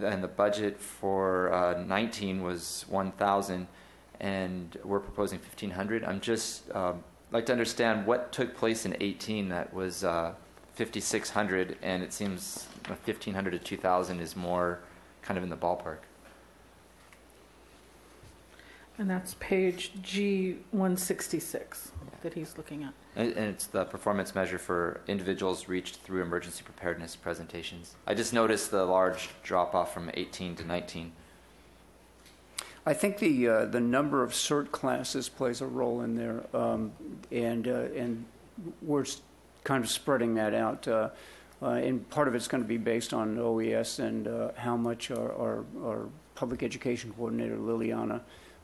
Speaker 9: and the budget for uh, 19 was 1,000, and we're proposing 1,500. I'm just um, like to understand what took place in 18 that was uh, 5,600, and it seems 1,500 to 2,000 is more kind of in the ballpark.
Speaker 1: And that's page G166 that he's looking at.
Speaker 9: And and it's the performance measure for individuals reached through emergency preparedness presentations. I just noticed the large drop off from 18 to 19.
Speaker 10: I think the uh, the number of CERT classes plays a role in there, um, and uh, and we're s- kind of spreading that out. Uh, uh, and part of it's going to be based on OES and uh, how much our, our, our public education coordinator Liliana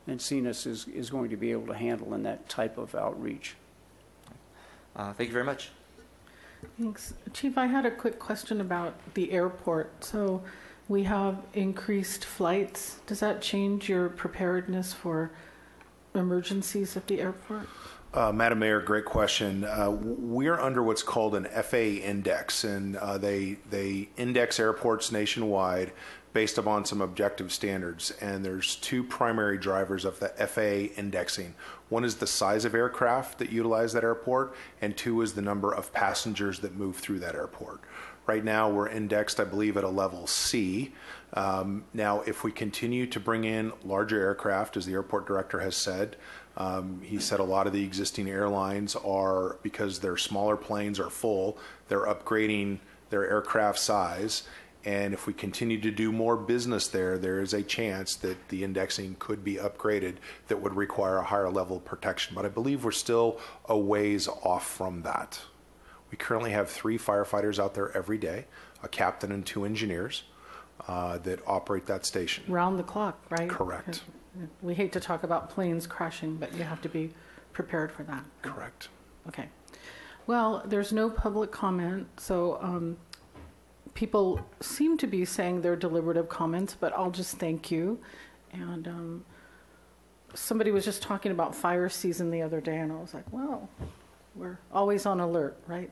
Speaker 10: Encinas is, is going to be able to handle in that type of outreach.
Speaker 9: Uh, thank you very much.
Speaker 1: Thanks. Chief, I had a quick question about the airport. So we have increased flights. Does that change your preparedness for emergencies at the airport?
Speaker 5: Uh, Madam Mayor, great question. Uh, we're under what's called an FAA index, and uh, they they index airports nationwide based upon some objective standards. And there's two primary drivers of the FAA indexing. One is the size of aircraft that utilize that airport, and two is the number of passengers that move through that airport. Right now, we're indexed, I believe, at a level C. Um, now, if we continue to bring in larger aircraft, as the airport director has said, um, he said a lot of the existing airlines are, because their smaller planes are full, they're upgrading their aircraft size. And if we continue to do more business there, there is a chance that the indexing could be upgraded that would require a higher level of protection. But I believe we're still a ways off from that. We currently have three firefighters out there every day, a captain and two engineers uh, that operate that station.
Speaker 1: Round the clock, right?
Speaker 5: Correct.
Speaker 1: We hate to talk about planes crashing, but you have to be prepared for that.
Speaker 5: Correct.
Speaker 1: Okay. Well, there's no public comment, so um, people seem to be saying their deliberative comments, but I'll just thank you. And um, somebody was just talking about fire season the other day, and I was like, well, we're always on alert, right?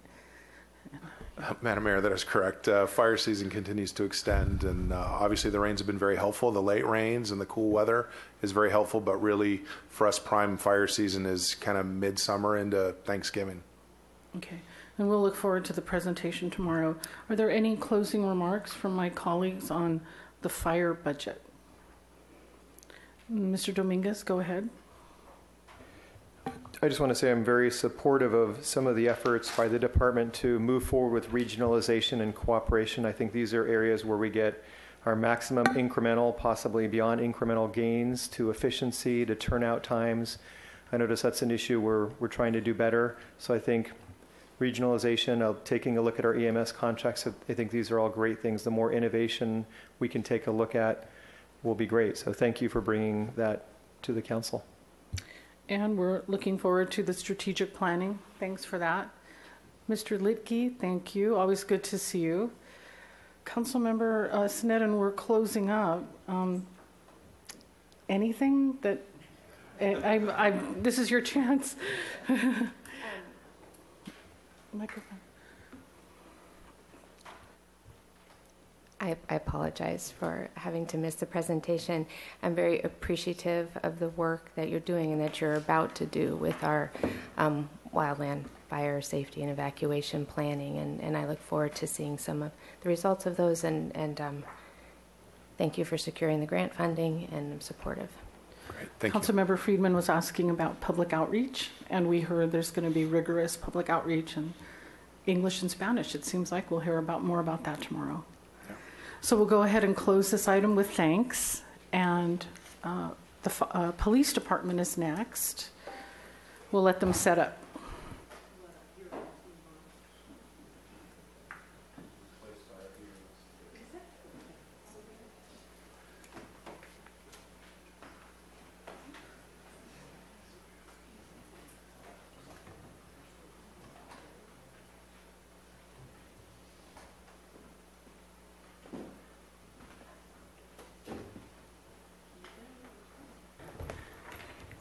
Speaker 1: *laughs*
Speaker 5: Madam Mayor, that is correct. Uh, fire season continues to extend, and uh, obviously the rains have been very helpful. The late rains and the cool weather is very helpful, but really for us, prime fire season is kind of midsummer into Thanksgiving.
Speaker 1: Okay. And we'll look forward to the presentation tomorrow. Are there any closing remarks from my colleagues on the fire budget? Mr. Dominguez, go ahead.
Speaker 6: I just want to say I'm very supportive of some of the efforts by the department to move forward with regionalization and cooperation. I think these are areas where we get our maximum incremental, possibly beyond incremental gains to efficiency, to turnout times. I notice that's an issue where we're trying to do better. So I think regionalization, of taking a look at our EMS contracts, I think these are all great things. The more innovation we can take a look at will be great. So thank you for bringing that to the council.
Speaker 1: And we're looking forward to the strategic planning. Thanks for that. Mr. Litke, thank you. Always good to see you. Councilmember uh, Sneddon, we're closing up. Um, anything that I, I, I, this is your *laughs* chance. Microphone.
Speaker 11: I, I apologize for having to miss the presentation. I'm very appreciative of the work that you're doing and that you're about to do with our um, wildland fire safety and evacuation planning, and, and I look forward to seeing some of the results of those. And, and um, thank you for securing the grant funding, and I'm supportive.
Speaker 5: Great. Thank you.
Speaker 1: Councilmember Friedman was asking about public outreach, and we heard there's going to be rigorous public outreach in English and Spanish. It seems like we'll hear about more about that tomorrow. So we'll go ahead and close this item with thanks, and uh, the uh, police department is next. We'll let them set up.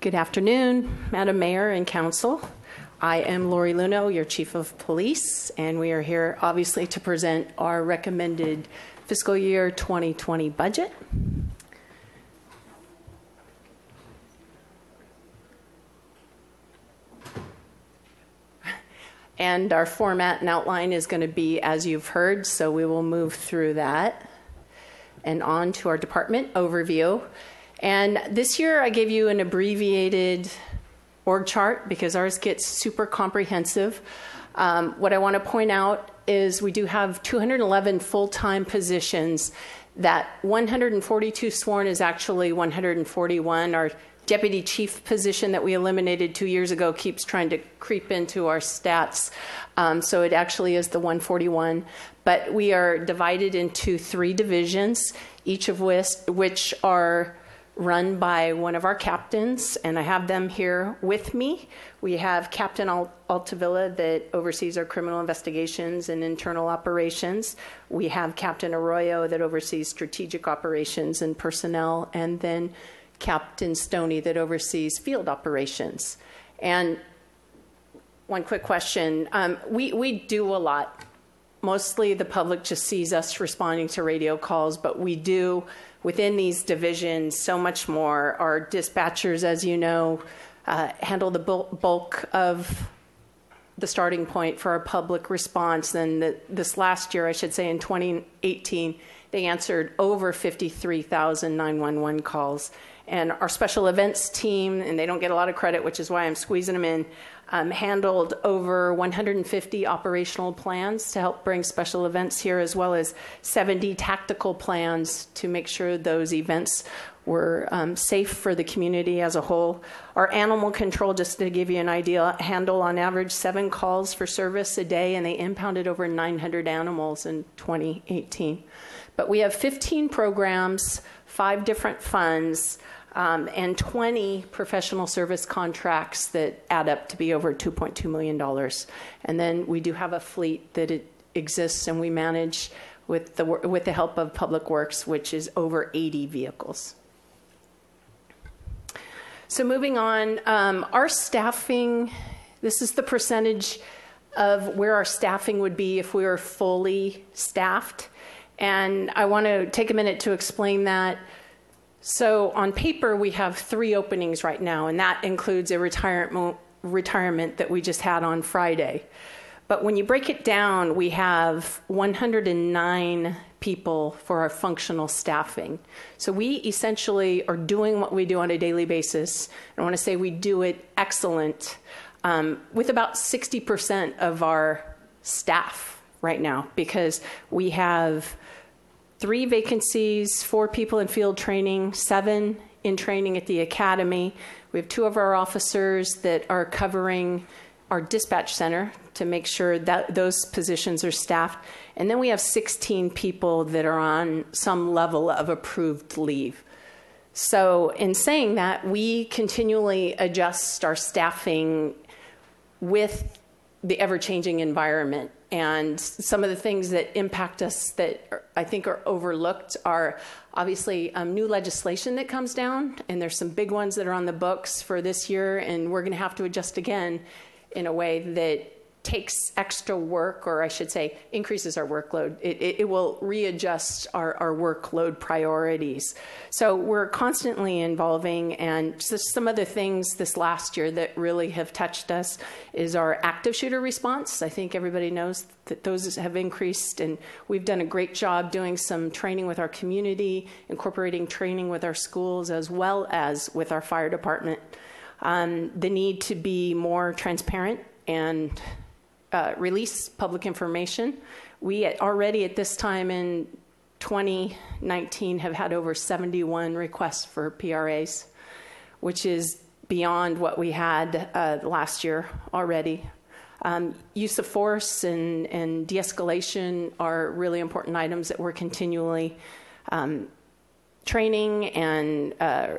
Speaker 12: Good afternoon, Madam Mayor and Council. I am Lori Luhnow, your Chief of Police, and we are here obviously to present our recommended fiscal year 2020 budget. And our format and outline is going to be as you've heard, so we will move through that and on to our department overview. And this year I gave you an abbreviated org chart because ours gets super comprehensive. Um, what I want to point out is we do have 211 full time positions. That 142 sworn is actually 141. Our deputy chief position that we eliminated two years ago keeps trying to creep into our stats. Um, so it actually is the 141. But we are divided into three divisions, each of which, which are run by one of our captains, and I have them here with me. We have Captain Al- Altavilla that oversees our criminal investigations and internal operations. We have Captain Arroyo that oversees strategic operations and personnel, and then Captain Stoney that oversees field operations. And one quick question. Um, we, we do a lot. Mostly the public just sees us responding to radio calls, but we do within these divisions so much more. Our dispatchers, as you know, uh, handle the bulk of the starting point for our public response. And the, this last year, I should say in 2018, they answered over 53,000 911 calls. And our special events team, and they don't get a lot of credit, which is why I'm squeezing them in, um, handled over 150 operational plans to help bring special events here, as well as 70 tactical plans to make sure those events were um, safe for the community as a whole. Our animal control, just to give you an idea, handle on average seven calls for service a day, and they impounded over 900 animals in 2018. But we have 15 programs, five different funds um, and 20 professional service contracts that add up to be over $2.2 million. And then we do have a fleet that it exists and we manage with the, with the help of Public Works, which is over 80 vehicles. So moving on, um, our staffing, this is the percentage of where our staffing would be if we were fully staffed. And I want to take a minute to explain that. So on paper, we have three openings right now, and that includes a retirement, retirement that we just had on Friday. But when you break it down, we have 109 people for our functional staffing. So we essentially are doing what we do on a daily basis. I want to say we do it excellent um, with about 60% of our staff right now because we have three vacancies, four people in field training, seven in training at the academy. We have two of our officers that are covering our dispatch center to make sure that those positions are staffed. And then we have 16 people that are on some level of approved leave. So, in saying that, we continually adjust our staffing with the ever changing environment. And some of the things that impact us that I think are overlooked are obviously um, new legislation that comes down, and there's some big ones that are on the books for this year, and we're going to have to adjust again in a way that takes extra work, or I should say, increases our workload. It, it, it, will readjust our, our workload priorities. So we're constantly involving, and just some other things this last year that really have touched us is our active shooter response. I think everybody knows that those have increased, and we've done a great job doing some training with our community, incorporating training with our schools, as well as with our fire department. Um, the need to be more transparent and uh, release public information. We already at this time in 2019 have had over 71 requests for PRAs, which is beyond what we had uh, last year already. Um, use of force and, and de escalation are really important items that we're continually um, training and uh,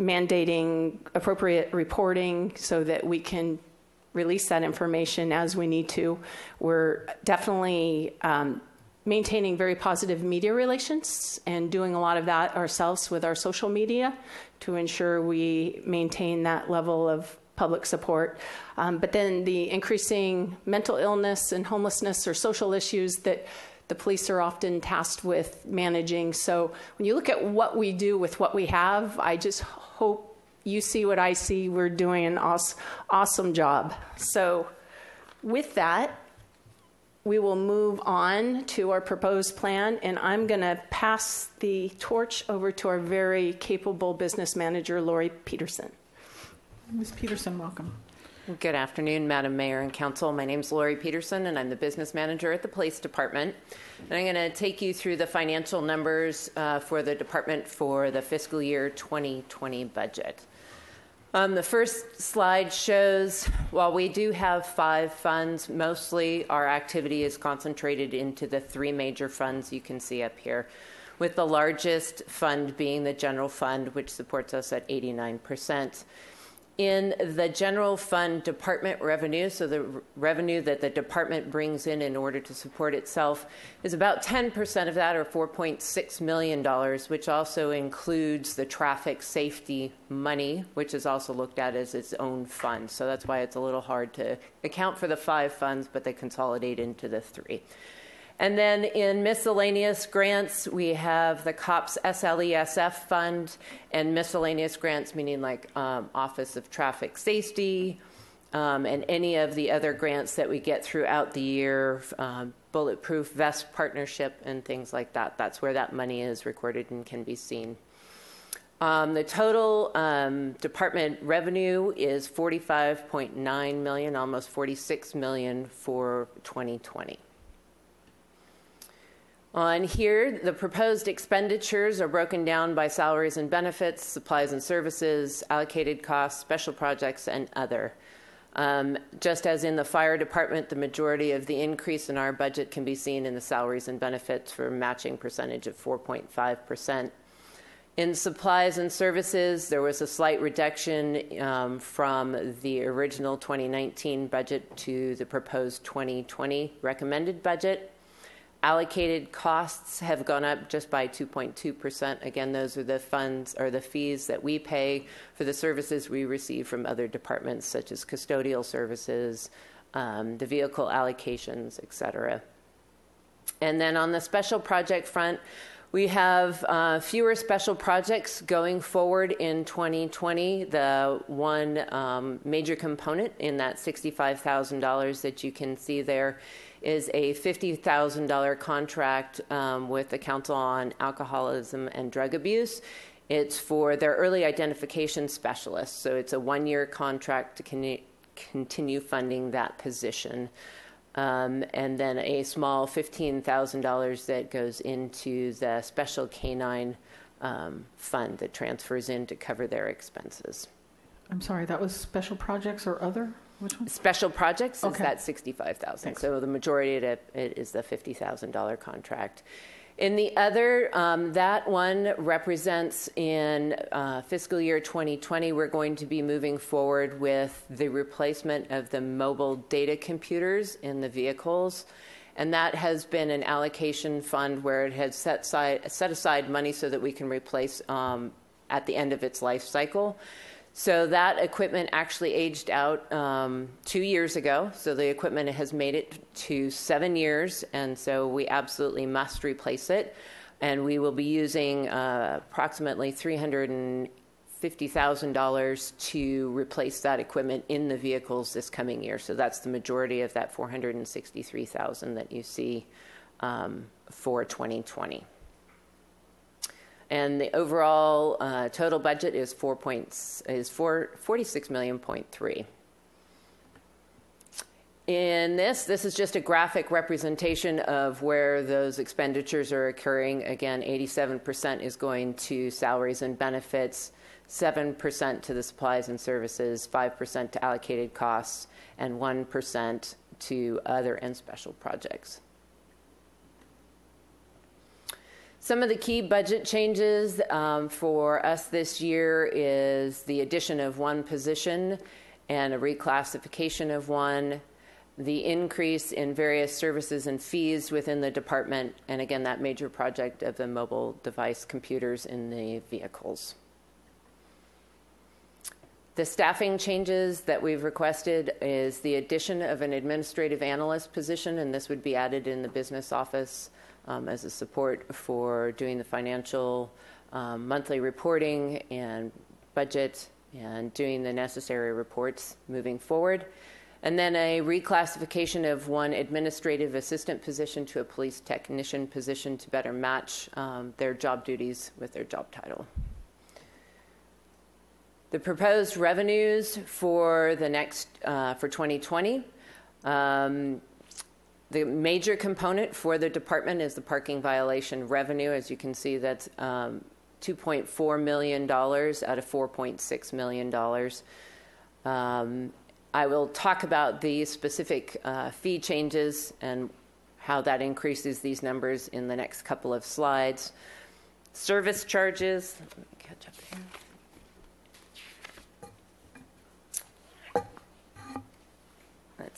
Speaker 12: mandating appropriate reporting so that we can release that information as we need to. We're definitely um, maintaining very positive media relations and doing a lot of that ourselves with our social media to ensure we maintain that level of public support. Um, but then the increasing mental illness and homelessness or social issues that the police are often tasked with managing. So when you look at what we do with what we have, I just hope you see what I see. We're doing an awesome, awesome job. So, with that, we will move on to our proposed plan, and I'm going to pass the torch over to our very capable business manager, Lori Peterson.
Speaker 1: Ms. Peterson, welcome.
Speaker 13: Good afternoon, Madam Mayor and Council. My name is Lori Peterson, and I'm the business manager at the Police Department. And I'm going to take you through the financial numbers uh, for the department for the fiscal year 2020 budget. Um, the first slide shows while we do have five funds, mostly our activity is concentrated into the three major funds you can see up here, with the largest fund being the general fund, which supports us at 89%. In the general fund department revenue, so the revenue that the department brings in in order to support itself, is about 10% of that, or $4.6 million, which also includes the traffic safety money, which is also looked at as its own fund. So that's why it's a little hard to account for the five funds, but they consolidate into the three. And then in miscellaneous grants, we have the COPS SLESF fund and miscellaneous grants, meaning like um, Office of Traffic Safety um, and any of the other grants that we get throughout the year, um, Bulletproof Vest Partnership and things like that. That's where that money is recorded and can be seen. Um, the total um, department revenue is 45.9 million, almost 46 million for 2020. On here, the proposed expenditures are broken down by salaries and benefits, supplies and services, allocated costs, special projects, and other. Um, just as in the fire department, the majority of the increase in our budget can be seen in the salaries and benefits for a matching percentage of 4.5%. In supplies and services, there was a slight reduction um, from the original 2019 budget to the proposed 2020 recommended budget. Allocated costs have gone up just by 2.2%. Again, those are the funds or the fees that we pay for the services we receive from other departments, such as custodial services, um, the vehicle allocations, et cetera. And then on the special project front, we have uh, fewer special projects going forward in 2020. The one um, major component in that $65,000 that you can see there is a $50,000 contract um, with the Council on Alcoholism and Drug Abuse. It's for their early identification specialists. So it's a one year contract to con- continue funding that position. Um, and then a small $15,000 that goes into the special canine um, fund that transfers in to cover their expenses.
Speaker 1: I'm sorry, that was special projects or other? Which one?
Speaker 13: Special projects is
Speaker 1: Okay.
Speaker 13: that 65,000.
Speaker 1: Thanks.
Speaker 13: So the majority of it it is the $50,000 contract. In the other, um, that one represents in uh, fiscal year 2020, we're going to be moving forward with the replacement of the mobile data computers in the vehicles. And that has been an allocation fund where it has set aside, set aside money so that we can replace um, at the end of its life cycle. So that equipment actually aged out um, two years ago. So the equipment has made it to seven years, and so we absolutely must replace it. And we will be using uh, approximately three hundred and fifty thousand dollars to replace that equipment in the vehicles this coming year. So that's the majority of that four hundred and sixty-three thousand that you see um, for 2020 and the overall uh, total budget is four points is four, 46 million point three. In this, this is just a graphic representation of where those expenditures are occurring. Again, 87% is going to salaries and benefits, 7% to the supplies and services, 5% to allocated costs, and 1% to other and special projects. Some of the key budget changes um, for us this year is the addition of one position and a reclassification of one, the increase in various services and fees within the department, and again, that major project of the mobile device computers in the vehicles. The staffing changes that we've requested is the addition of an administrative analyst position, and this would be added in the business office um, as a support for doing the financial um, monthly reporting and budget and doing the necessary reports moving forward. And then a reclassification of one administrative assistant position to a police technician position to better match um, their job duties with their job title. The proposed revenues for the next uh, for 2020. Um, the major component for the department is the parking violation revenue. As you can see, that's um, $2.4 million out of $4.6 million. Um, I will talk about the specific uh, fee changes and how that increases these numbers in the next couple of slides. Service charges, catch up here.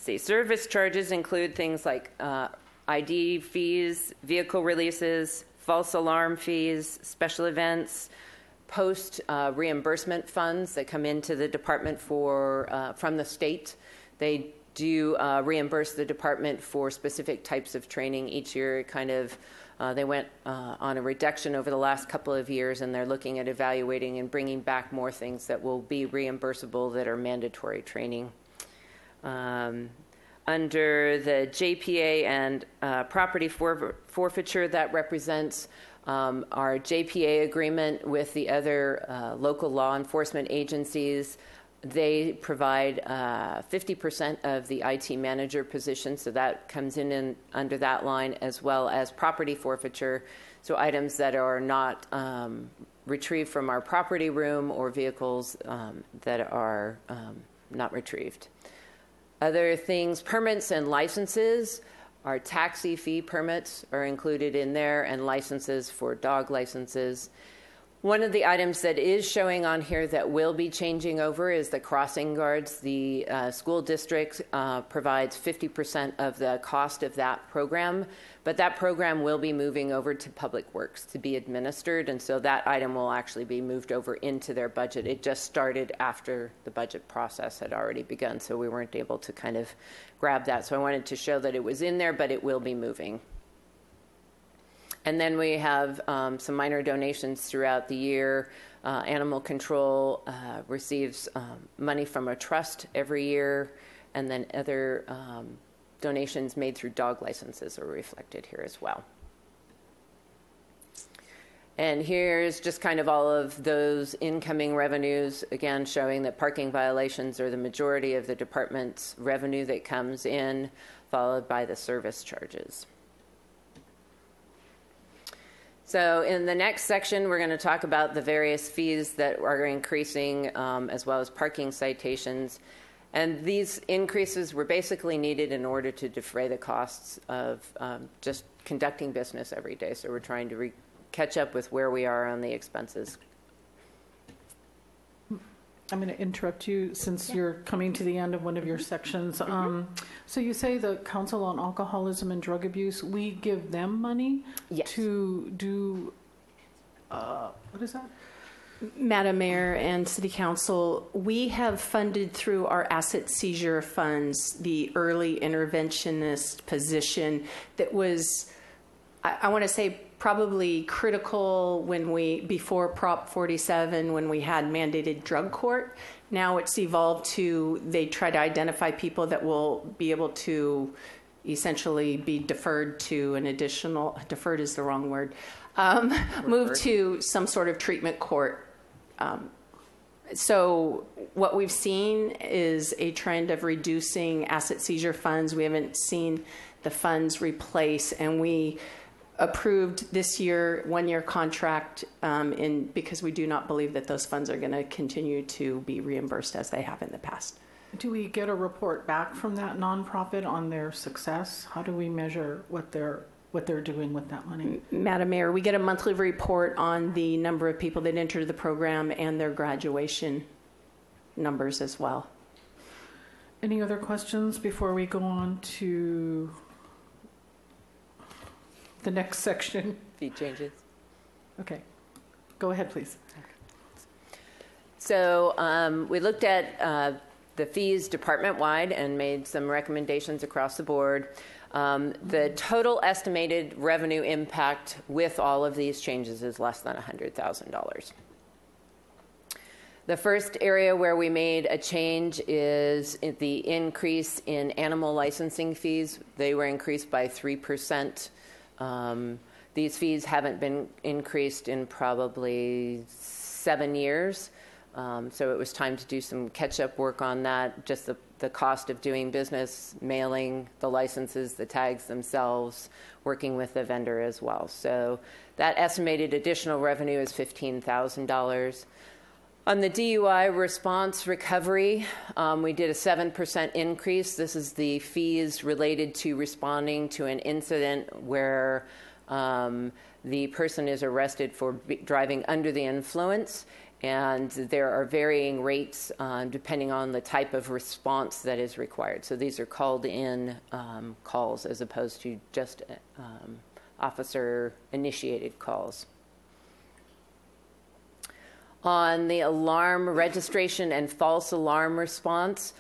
Speaker 13: See, service charges include things like uh, ID fees, vehicle releases, false alarm fees, special events, post uh, reimbursement funds that come into the department for uh, from the state. They do uh, reimburse the department for specific types of training each year. Kind of uh, they went uh, on a reduction over the last couple of years, and they're looking at evaluating and bringing back more things that will be reimbursable that are mandatory training. Um, under the JPA and uh, property for- forfeiture, that represents um, our JPA agreement with the other uh, local law enforcement agencies. They provide uh, 50% of the IT manager position, so that comes in, in under that line, as well as property forfeiture, so items that are not um, retrieved from our property room or vehicles um, that are um, not retrieved. Other things, permits and licenses. Our taxi fee permits are included in there, and licenses for dog licenses. One of the items that is showing on here that will be changing over is the crossing guards. The uh, school district uh, provides 50% of the cost of that program, but that program will be moving over to Public Works to be administered, and so that item will actually be moved over into their budget. It just started after the budget process had already begun, so we weren't able to kind of grab that. So I wanted to show that it was in there, but it will be moving. And then we have um, some minor donations throughout the year. Uh, animal control uh, receives um, money from a trust every year, and then other um, donations made through dog licenses are reflected here as well. And here's just kind of all of those incoming revenues, again, showing that parking violations are the majority of the department's revenue that comes in, followed by the service charges. So, in the next section, we're going to talk about the various fees that are increasing, um, as well as parking citations. And these increases were basically needed in order to defray the costs of um, just conducting business every day. So, we're trying to re- catch up with where we are on the expenses.
Speaker 1: I'm going to interrupt you since you're coming to the end of one of your sections. Um, so you say the Council on Alcoholism and Drug Abuse, we give them money
Speaker 12: Yes.
Speaker 1: to do, uh, what is that?
Speaker 12: Madam Mayor and City Council, we have funded through our asset seizure funds the early interventionist position that was, I, I want to say, probably critical when we, before Prop 47, when we had mandated drug court. Now it's evolved to they try to identify people that will be able to essentially be deferred to an additional, deferred is the wrong word, um, moved to some sort of treatment court um, so what we've seen is a trend of reducing asset seizure funds. We haven't seen the funds replace, and we approved this year one-year contract um, in because we do not believe that those funds are going to continue to be reimbursed as they have in the past.
Speaker 1: Do we get a report back from that nonprofit on their success? How do we measure what they're, what they're doing with that money?
Speaker 12: Madam Mayor, we get a monthly report on the number of people that enter the program and their graduation numbers as well.
Speaker 1: Any other questions before we go on to the next section?
Speaker 13: Fee changes.
Speaker 1: Okay, go ahead, please.
Speaker 13: So um, we looked at uh, the fees department wide and made some recommendations across the board. Um, the total estimated revenue impact with all of these changes is less than $100,000. The first area where we made a change is the increase in animal licensing fees. They were increased by 3%. Um, these fees haven't been increased in probably seven years. Um, so it was time to do some catch up work on that. Just the, the cost of doing business, mailing the licenses, the tags themselves, working with the vendor as well. So that estimated additional revenue is $15,000. On the DUI response recovery, um, we did a 7% increase. This is the fees related to responding to an incident where um, the person is arrested for driving under the influence. And there are varying rates uh, depending on the type of response that is required. So these are called in um, calls as opposed to just um, officer initiated calls. On the alarm registration and false alarm response,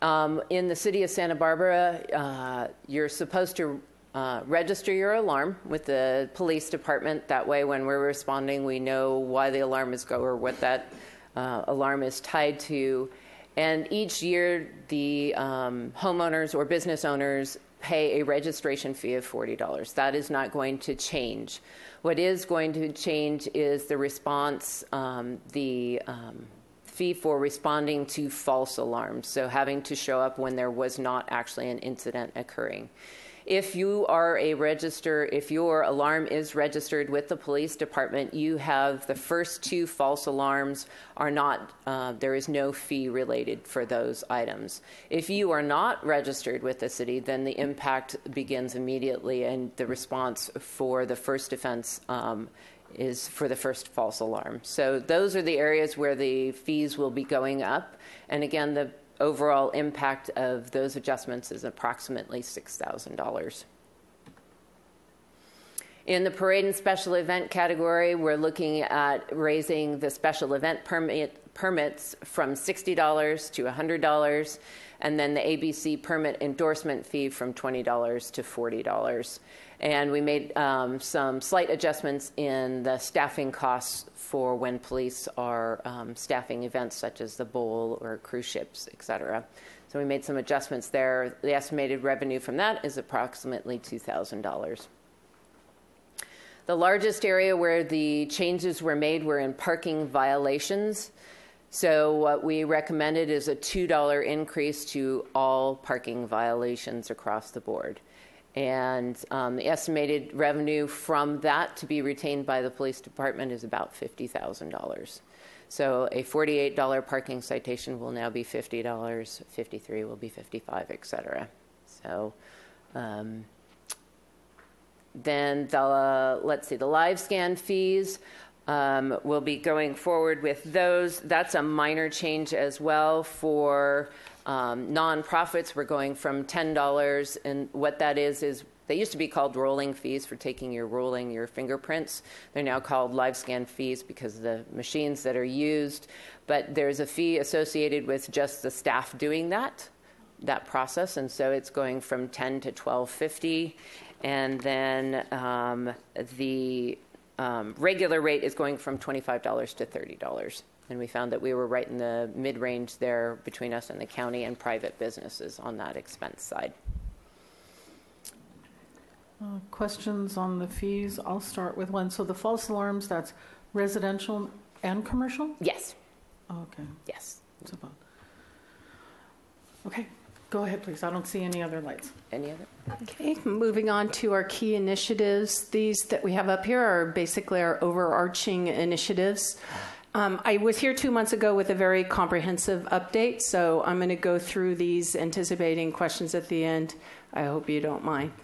Speaker 13: um, in the city of Santa Barbara, uh, you're supposed to uh, register your alarm with the police department. That way, when we're responding, we know why the alarm is go or what that uh, alarm is tied to. And each year, the um, homeowners or business owners pay a registration fee of $40. That is not going to change. What is going to change is the response, um, the um, fee for responding to false alarms. So having to show up when there was not actually an incident occurring. If you are a register, if your alarm is registered with the police department, you have the first two false alarms are not, uh, there is no fee related for those items. If you are not registered with the city, then the impact begins immediately and the response for the first offense um, is for the first false alarm. So those are the areas where the fees will be going up. And again, the overall impact of those adjustments is approximately $6,000. In the parade and special event category, we're looking at raising the special event permit, permits from $60 to $100, and then the ABC permit endorsement fee from $20 to $40. And we made um, some slight adjustments in the staffing costs for when police are um, staffing events such as the bowl or cruise ships, et cetera. So we made some adjustments there. The estimated revenue from that is approximately $2,000. The largest area where the changes were made were in parking violations. So, what we recommended is a $2 increase to all parking violations across the board. And um, the estimated revenue from that to be retained by the police department is about $50,000. So a $48 parking citation will now be $50, 53 will be 55, et cetera. So um, then the, uh, let's see, the live scan fees. Um, we'll be going forward with those. That's a minor change as well for um, nonprofits. We're going from $10, and what that is is they used to be called rolling fees for taking your rolling your fingerprints. They're now called live scan fees because of the machines that are used. But there's a fee associated with just the staff doing that that process, and so it's going from 10 to 12.50, and then um, the um, regular rate is going from $25 to $30. And we found that we were right in the mid range there between us and the county and private businesses on that expense side.
Speaker 1: Uh, Questions on the fees? I'll start with one. So the false alarms, that's residential and commercial?
Speaker 13: Yes,
Speaker 1: Okay.
Speaker 13: yes.
Speaker 1: it's about- Okay, go ahead, please. I don't see any other lights.
Speaker 13: Any other?
Speaker 12: Okay, moving on to our key initiatives. These that we have up here are basically our overarching initiatives. Um, I was here two months ago with a very comprehensive update, so I'm going to go through these, anticipating questions at the end. I hope you don't mind. *laughs*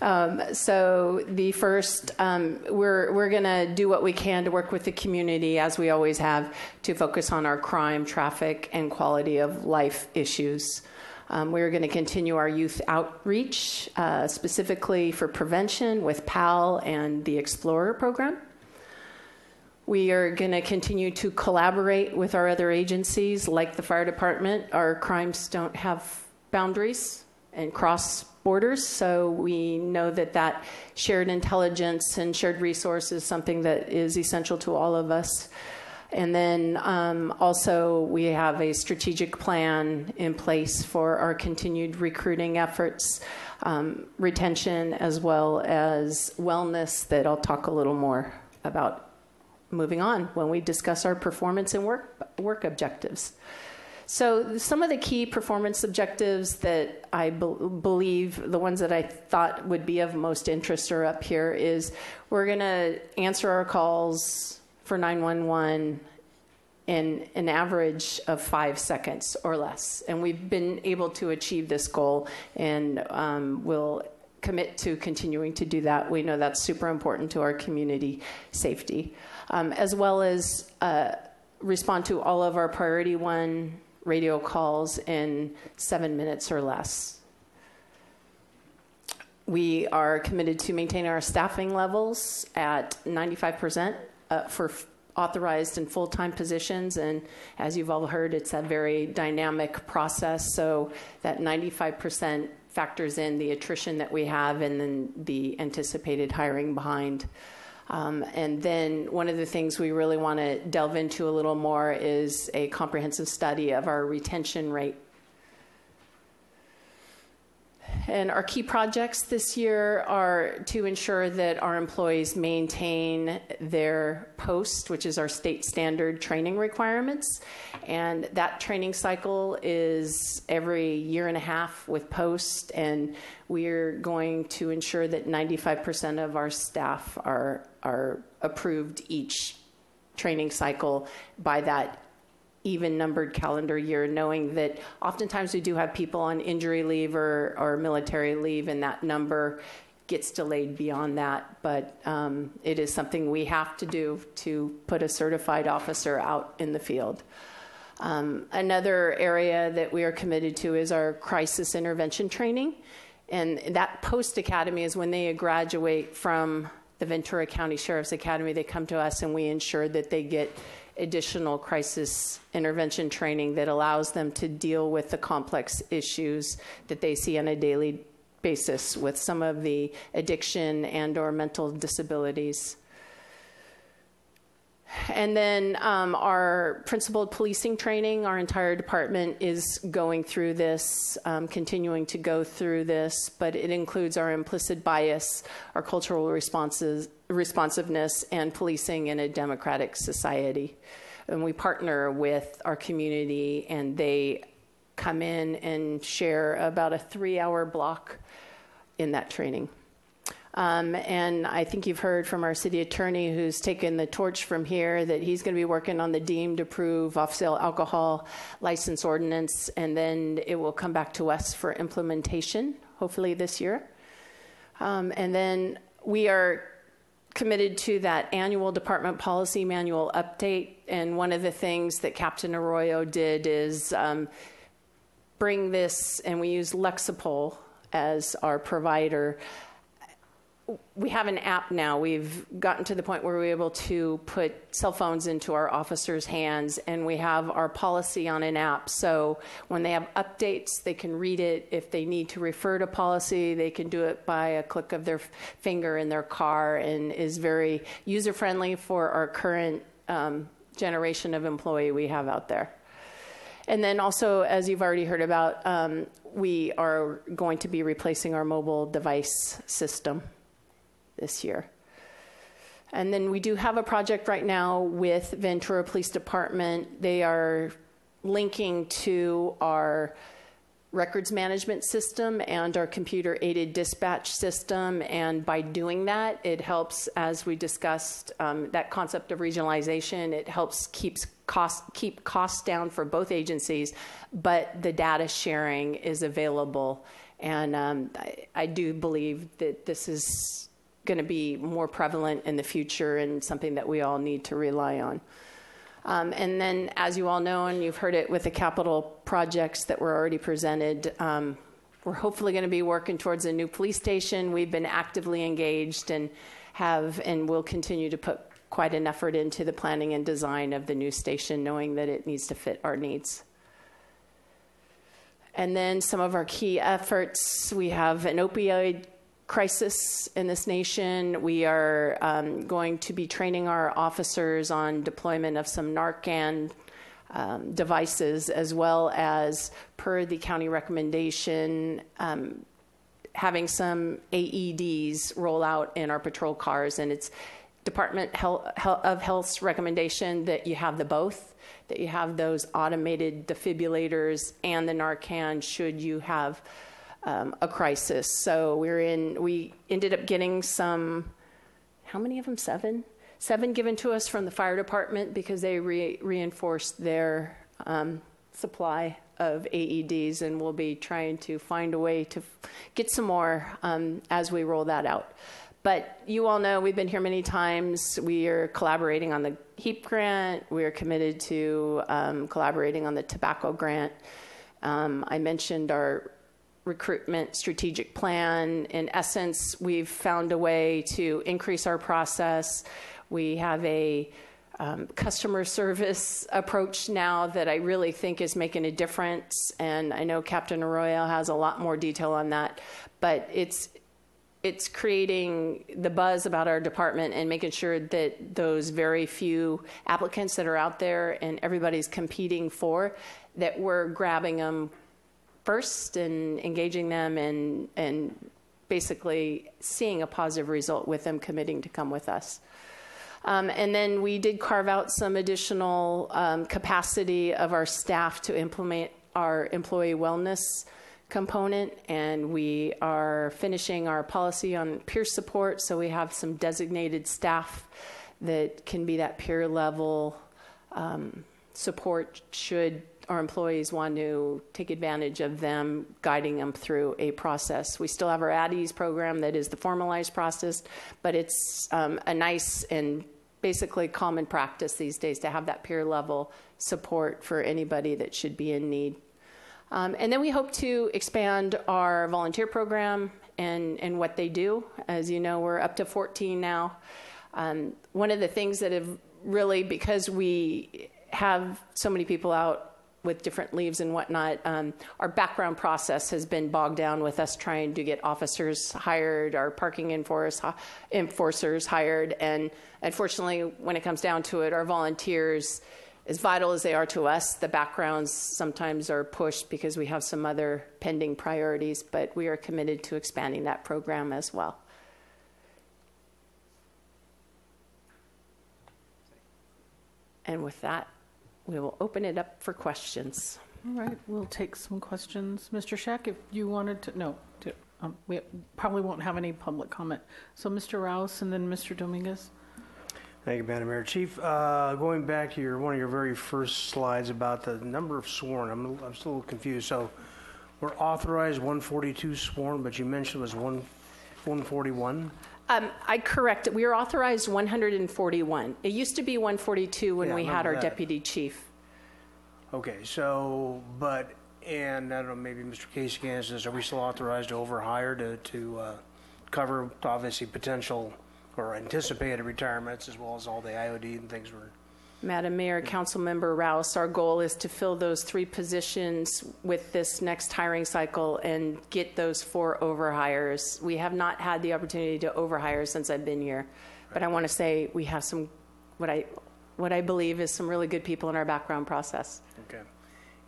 Speaker 12: Um, so the first, um, we're we're going to do what we can to work with the community, as we always have, to focus on our crime, traffic, and quality of life issues. Um, we're going to continue our youth outreach, uh, specifically for prevention with PAL and the Explorer program. We are going to continue to collaborate with our other agencies, like the fire department. Our crimes don't have boundaries and cross borders, so we know that that shared intelligence and shared resource is something that is essential to all of us. And then um, also, we have a strategic plan in place for our continued recruiting efforts, um, retention, as well as wellness, that I'll talk a little more about moving on when we discuss our performance and work, work objectives. So, some of the key performance objectives that I be- believe, the ones that I thought would be of most interest, are up here. Is we're going to answer our calls for 911 in an average of five seconds or less. And we've been able to achieve this goal, and um, we'll commit to continuing to do that. We know that's super important to our community safety, um, as well as uh, respond to all of our priority one radio calls in seven minutes or less. We are committed to maintain our staffing levels at 95% uh, for authorized and full-time positions. And as you've all heard it's a very dynamic process. So that 95% factors in the attrition that we have and then the anticipated hiring behind um, and then one of the things we really want to delve into a little more is a comprehensive study of our retention rate and our key projects this year are to ensure that our employees maintain their post, which is our state standard training requirements. And that training cycle is every year and a half with post. And we're going to ensure that 95% of our staff are, are approved each training cycle by that even numbered calendar year, knowing that oftentimes we do have people on injury leave or, or military leave, and that number gets delayed beyond that. But um, it is something we have to do to put a certified officer out in the field. Um, another area that we are committed to is our crisis intervention training. And that post academy is when they graduate from the Ventura County Sheriff's Academy, they come to us and we ensure that they get additional crisis intervention training that allows them to deal with the complex issues that they see on a daily basis with some of the addiction and or mental disabilities and then um, our principled policing training, our entire department is going through this, um, continuing to go through this, but it includes our implicit bias, our cultural responses, responsiveness, and policing in a democratic society. And we partner with our community, and they come in and share about a three hour block in that training. Um, and I think you've heard from our city attorney who's taken the torch from here that he's going to be working on the deemed approved off sale alcohol license ordinance, and then it will come back to us for implementation, hopefully this year. Um, and then we are committed to that annual department policy manual update. And one of the things that Captain Arroyo did is um, bring this, and we use Lexipol as our provider we have an app now. We've gotten to the point where we're able to put cell phones into our officers' hands, and we have our policy on an app. So when they have updates, they can read it. If they need to refer to policy, they can do it by a click of their finger in their car, and is very user friendly for our current um, generation of employee we have out there. And then also, as you've already heard about, um, we are going to be replacing our mobile device system this year. And then we do have a project right now with Ventura Police Department. They are linking to our records management system and our computer aided dispatch system. And by doing that, it helps, as we discussed, um, that concept of regionalization. It helps keeps cost, keep costs down for both agencies, but the data sharing is available. And um, I, I do believe that this is going to be more prevalent in the future and something that we all need to rely on. Um, and then, as you all know, and you've heard it with the capital projects that were already presented, um, we're hopefully going to be working towards a new police station. We've been actively engaged and have and will continue to put quite an effort into the planning and design of the new station, knowing that it needs to fit our needs. And then some of our key efforts we have an opioid crisis in this nation. We are um, going to be training our officers on deployment of some Narcan um, devices, as well as, per the county recommendation, um, having some AEDs roll out in our patrol cars. And it's Department of Health's recommendation that you have the both, that you have those automated defibrillators and the Narcan should you have um, a crisis. So we're in. We ended up getting some. How many of them? Seven. Seven given to us from the fire department because they re- reinforced their um, supply of AEDs, and we'll be trying to find a way to f- get some more um, as we roll that out. But you all know we've been here many times. We are collaborating on the HEAP grant. We are committed to um, collaborating on the tobacco grant. Um, I mentioned our recruitment strategic plan. In essence, we've found a way to increase our process. We have a um, customer service approach now that I really think is making a difference. And I know Captain Arroyo has a lot more detail on that, but it's it's creating the buzz about our department and making sure that those very few applicants that are out there and everybody's competing for that we're grabbing them first and engaging them and and basically seeing a positive result with them committing to come with us. Um, and then we did carve out some additional um, capacity of our staff to implement our employee wellness component, and we are finishing our policy on peer support. So we have some designated staff that can be that peer level um, support should our employees want to take advantage of them guiding them through a process. We still have our ADDIES program that is the formalized process, but it's um, a nice and basically common practice these days to have that peer level support for anybody that should be in need. Um, and then we hope to expand our volunteer program and, and what they do. As you know, we're up to 14 now. Um, one of the things that have really, because we have so many people out with different leaves and whatnot, um, our background process has been bogged down with us trying to get officers hired, our parking enforce, enforcers hired, and unfortunately, when it comes down to it, our volunteers, as vital as they are to us, the backgrounds sometimes are pushed because we have some other pending priorities, but we are committed to expanding that program as well. And with that, we will open it up for questions.
Speaker 1: All right, we'll take some questions. Mr. Scheck, if you wanted to, no, to, um, we probably won't have any public comment. So Mr. Rowse and then Mr. Dominguez.
Speaker 4: Thank you, Madam Mayor. Chief, uh, going back to your, one of your very first slides about the number of sworn, I'm, I'm still confused. So we're authorized 142 sworn, but you mentioned it was one, 141?
Speaker 12: Um, I correct it. We are authorized 141. It used to be 142 when
Speaker 4: Yeah, I
Speaker 12: we had our
Speaker 4: that.
Speaker 12: deputy chief.
Speaker 4: Okay, so, but, and I don't know, maybe Mr. Casey can answer this, are we still authorized to overhire to, to uh, cover obviously potential or anticipated retirements as well as all the IOD and things we're
Speaker 12: Madam Mayor, Councilmember Rowse, our goal is to fill those three positions with this next hiring cycle and get those four overhires. We have not had the opportunity to overhire since I've been here, but I want to say we have some, what I, what I believe is some really good people in our background process.
Speaker 4: Okay.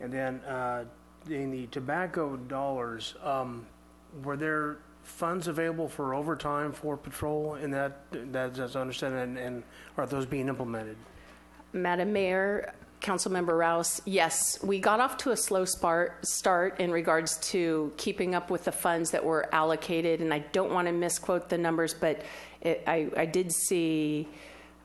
Speaker 4: And then, uh, in the tobacco dollars, um, were there funds available for overtime for patrol in that, that, that's understood, and, and are those being implemented?
Speaker 12: Madam Mayor, Councilmember Rowse, yes, we got off to a slow start, in regards to keeping up with the funds that were allocated, and I don't want to misquote the numbers, but it, I, I did see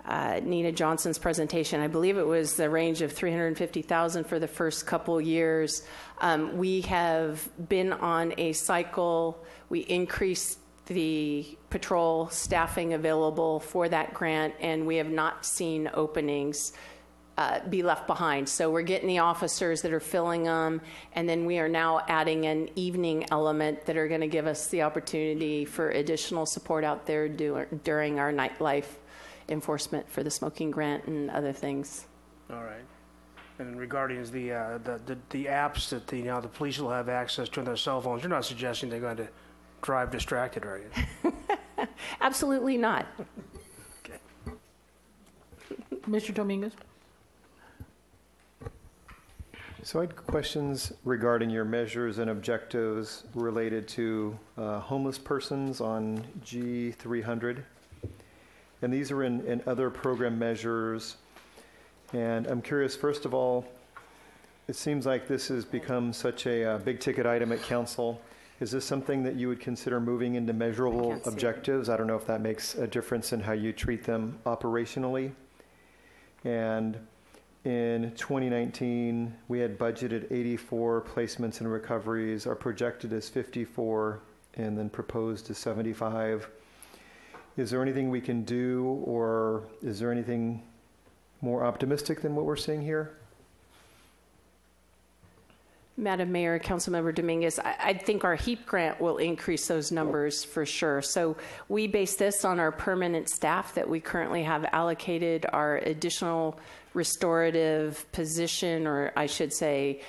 Speaker 12: uh, Nina Johnson's presentation. I believe it was the range of 350,000 for the first couple years. Um, we have been on a cycle. We increased the patrol staffing available for that grant, and we have not seen openings uh, be left behind. So we're getting the officers that are filling them, and then we are now adding an evening element that are going to give us the opportunity for additional support out there dur- during our nightlife enforcement for the smoking grant and other things.
Speaker 4: All right. And regarding the, uh, the, the, the apps that the, now the police will have access to on their cell phones, you're not suggesting they're going to drive distracted, are you? *laughs*
Speaker 12: Absolutely not. Okay.
Speaker 1: Mr. Dominguez?
Speaker 6: So I had questions regarding your measures and objectives related to uh, homeless persons on G300. And these are in, in other program measures. And I'm curious, first of all, it seems like this has become such a uh, big ticket item at council. Is this something that you would consider moving into measurable
Speaker 12: can't see it.
Speaker 6: objectives? I don't know if that makes a difference in how you treat them operationally. And in 2019, we had budgeted 84 placements and recoveries. Our projected is 54 and then proposed is 75. Is there anything we can do or is there anything more optimistic than what we're seeing here?
Speaker 12: Madam Mayor, Councilmember Dominguez, I, I think our HEAP grant will increase those numbers for sure. So we base this on our permanent staff that we currently have allocated, our additional restorative position, or I should say,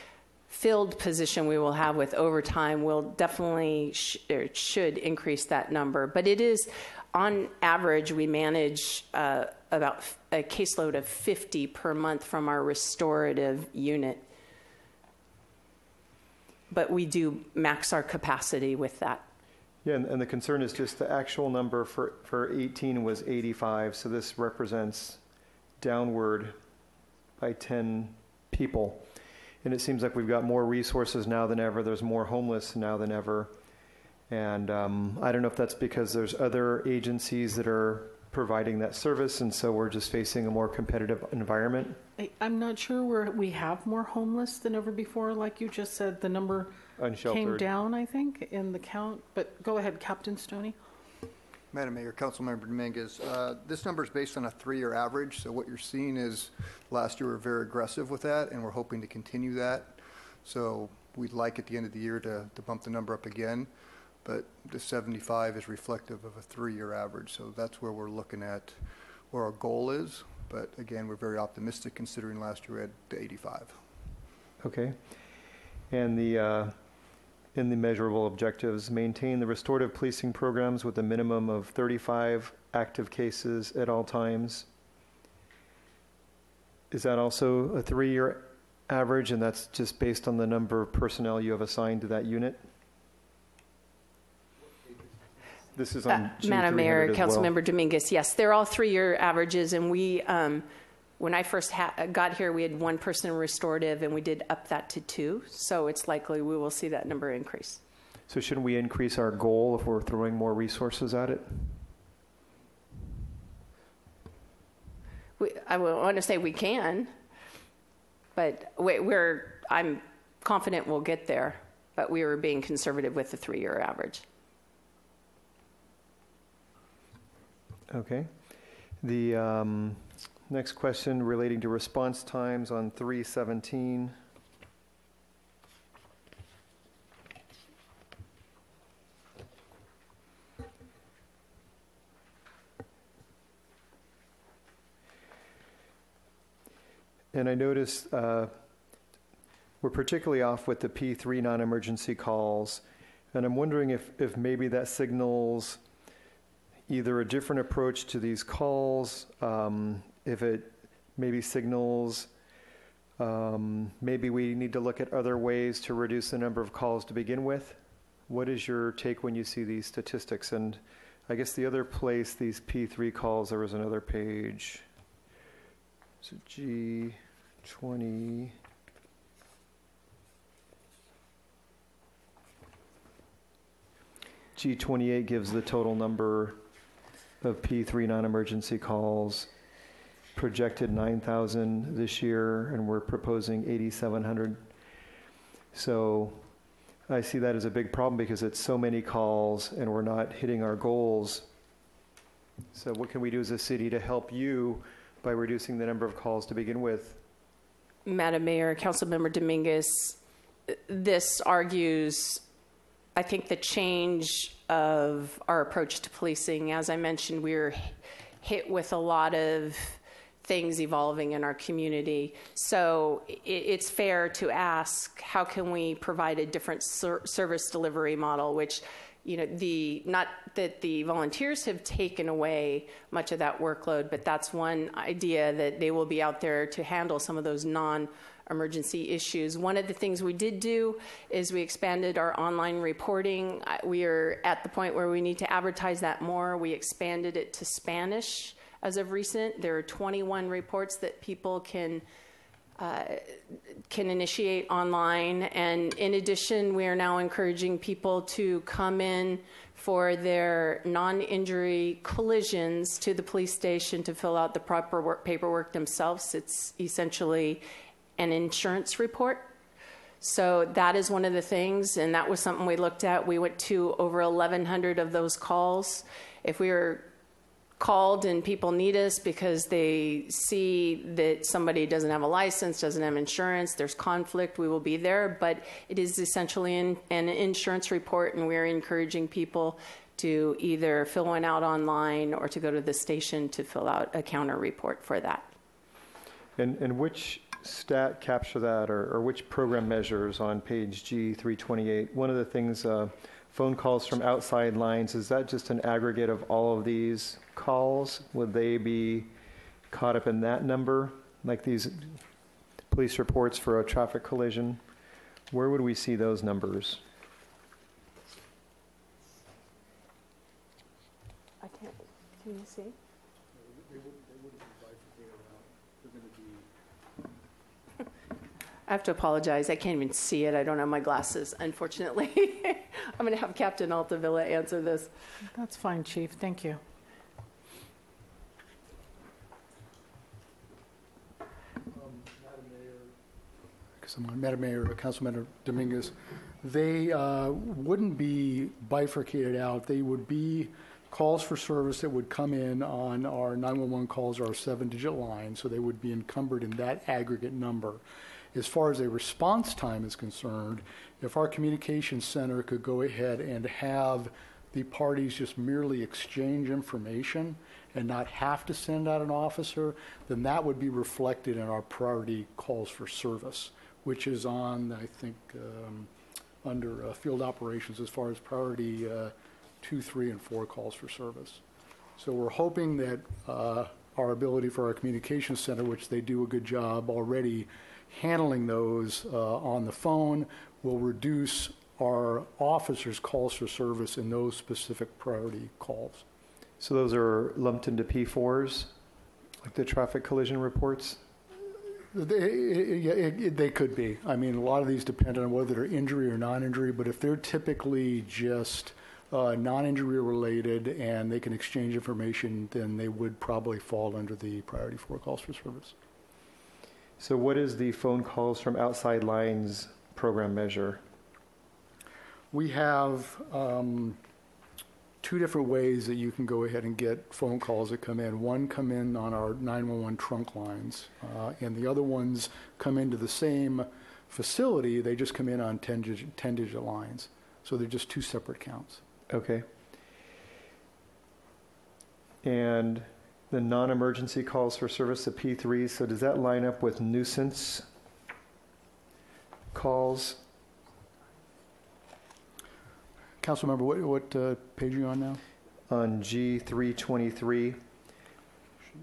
Speaker 12: filled position we will have with overtime will definitely sh- should increase that number. But it is, on average, we manage uh, about a caseload of 50 per month from our restorative unit but we do max our capacity with that.
Speaker 6: Yeah, and, and the concern is just the actual number for, for 18 was 85, so this represents downward by 10 people. And it seems like we've got more resources now than ever. There's more homeless now than ever. And um, I don't know if that's because there's other agencies that are providing that service, and so we're just facing a more competitive environment.
Speaker 1: I- I'm not sure where we have more homeless than ever before. Like you just said, the number came
Speaker 6: Unsheltered.
Speaker 1: down, I think, in the count. But go ahead, Captain Stoney.
Speaker 14: Madam Mayor, Councilmember Dominguez, uh, this number is based on a three-year average, so what you're seeing is, last year we were very aggressive with that, and we're hoping to continue that. So we'd like at the end of the year to, to bump the number up again, but the 75 is reflective of a three-year average, so that's where we're looking at, where our goal is. But again, we're very optimistic considering last year we had the 85.
Speaker 6: Okay. And the, uh, in the measurable objectives, maintain the restorative policing programs with a minimum of 35 active cases at all times. Is that also a three-year average, and that's just based on the number of personnel you have assigned to that unit? This is
Speaker 12: Uh,
Speaker 6: on G300
Speaker 12: Madam Mayor,
Speaker 6: as well.
Speaker 12: Councilmember Dominguez, yes, they're all three-year averages, and we, um, when I first ha- got here, we had one person restorative, and we did up that to two, so it's likely we will see that number increase.
Speaker 6: So shouldn't we increase our goal if we're throwing more resources at it?
Speaker 12: We, I want to say we can, but we, we're, I'm confident we'll get there, but we were being conservative with the three-year average.
Speaker 6: Okay. The um, next question relating to response times on 317. And I noticed uh, we're particularly off with the P3 non-emergency calls. And I'm wondering if, if maybe that signals either a different approach to these calls, um, if it maybe signals um, maybe we need to look at other ways to reduce the number of calls to begin with. What is your take when you see these statistics? And I guess the other place, these P3 calls, there was another page. So G20. G28 gives the total number of P3 non-emergency calls, projected 9,000 this year, and we're proposing 8,700. So I see that as a big problem because it's so many calls and we're not hitting our goals. So what can we do as a city to help you by reducing the number of calls to begin with?
Speaker 12: Madam Mayor, Councilmember Dominguez, this argues, I think, the change of our approach to policing. As I mentioned, we were hit with a lot of things evolving in our community. So it's fair to ask, how can we provide a different ser- service delivery model, which you know, the not that the volunteers have taken away much of that workload, but that's one idea that they will be out there to handle some of those non emergency issues. One of the things we did do is we expanded our online reporting. We are at the point where we need to advertise that more. We expanded it to Spanish as of recent. There are 21 reports that people can uh, can initiate online. And in addition, we are now encouraging people to come in for their non injury collisions to the police station to fill out the proper work, paperwork themselves. It's essentially an insurance report. So that is one of the things, and that was something we looked at. We went to over 1,100 of those calls. If we were called and people need us because they see that somebody doesn't have a license, doesn't have insurance, there's conflict, we will be there. But it is essentially an, an insurance report, and we're encouraging people to either fill one out online or to go to the station to fill out a counter report for that.
Speaker 6: And, and which stat capture that, or, or which program measures on page G328? One of the things, uh, phone calls from outside lines, is that just an aggregate of all of these calls? Would they be caught up in that number, like these police reports for a traffic collision? Where would we see those numbers?
Speaker 12: I can't, can you see? I have to apologize. I can't even see it. I don't have my glasses, unfortunately. *laughs* I'm going to have Captain Altavilla answer this.
Speaker 1: That's fine, Chief. Thank you.
Speaker 15: because I'm on Madam Mayor, Councilmember Dominguez, they uh, wouldn't be bifurcated out. They would be calls for service that would come in on our 911 calls, or our seven-digit line, so they would be encumbered in that aggregate number. As far as a response time is concerned, if our communications center could go ahead and have the parties just merely exchange information and not have to send out an officer, then that would be reflected in our priority calls for service which is on, I think, um, under uh, field operations as far as priority uh, two, three, and four calls for service. So we're hoping that uh, our ability for our communications center, which they do a good job already handling those uh, on the phone, will reduce our officers' calls for service in those specific priority calls.
Speaker 6: So those are lumped into P4s, like the traffic collision reports?
Speaker 15: They, it, it, they could be. I mean, a lot of these depend on whether they're injury or non-injury, but if they're typically just uh, non-injury related and they can exchange information, then they would probably fall under the priority four calls for service.
Speaker 6: So what is the phone calls from outside lines program measure?
Speaker 15: We have um, two different ways that you can go ahead and get phone calls that come in. One come in on our 911 trunk lines, uh, and the other ones come into the same facility. They just come in on 10 digit, 10 digit lines. So they're just two separate counts.
Speaker 6: Okay. And the non emergency calls for service, the P3, so does that line up with nuisance calls?
Speaker 15: Councilmember, what, what uh, page are you on now?
Speaker 6: On G323,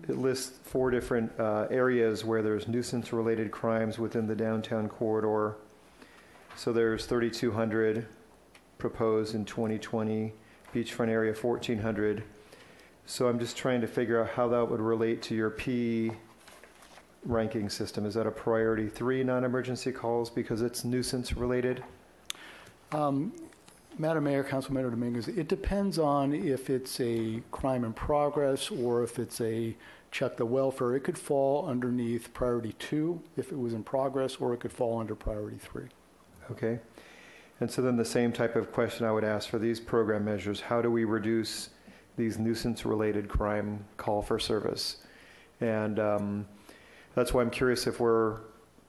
Speaker 6: it lists four different uh, areas where there's nuisance related crimes within the downtown corridor. So there's 3,200 proposed in 2020, beachfront area 1,400. So I'm just trying to figure out how that would relate to your P ranking system. Is that a priority three non emergency calls because it's nuisance related?
Speaker 15: Um, Madam Mayor, Councilmember Dominguez, it depends on if it's a crime in progress or if it's a check the welfare. It could fall underneath priority two if it was in progress, or it could fall under priority three.
Speaker 6: Okay. And so then the same type of question I would ask for these program measures how do we reduce these nuisance related crime call for service? And um, that's why I'm curious if we're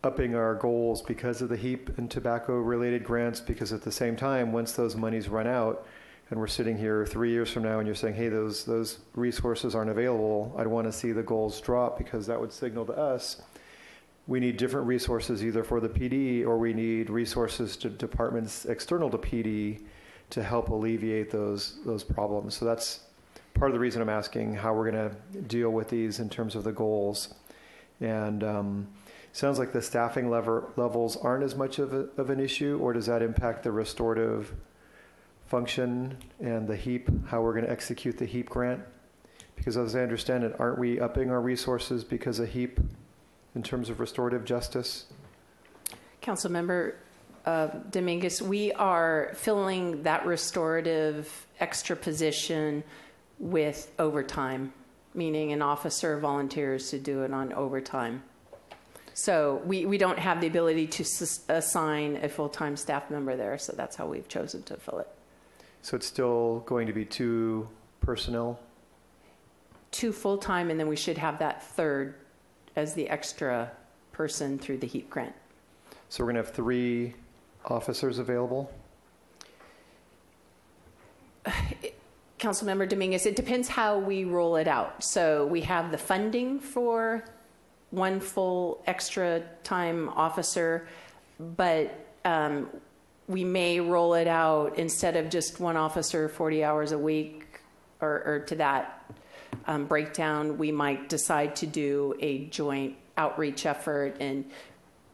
Speaker 6: upping our goals because of the HEAP and tobacco related grants, because at the same time, once those monies run out, and we're sitting here three years from now and you're saying, hey, those, those resources aren't available, I'd want to see the goals drop because that would signal to us we need different resources either for the PD or we need resources to departments external to PD to help alleviate those, those problems. So that's part of the reason I'm asking how we're going to deal with these in terms of the goals. And um, sounds like the staffing lever, levels aren't as much of, a, of an issue, or does that impact the restorative function and the HEAP, how we're going to execute the HEAP grant? Because as I understand it, aren't we upping our resources because of HEAP in terms of restorative justice?
Speaker 12: Councilmember uh, Dominguez, we are filling that restorative extra position with overtime, meaning an officer volunteers to do it on overtime. So we, we don't have the ability to assign a full-time staff member there, so that's how we've chosen to fill it.
Speaker 6: So it's still going to be two personnel?
Speaker 12: Two full-time, and then we should have that third as the extra person through the HEAP grant.
Speaker 6: So we're going to have three officers available? *sighs*
Speaker 12: Councilmember Dominguez, it depends how we roll it out. So we have the funding for one full extra time officer, but um, we may roll it out instead of just one officer 40 hours a week or, or to that um, breakdown, we might decide to do a joint outreach effort and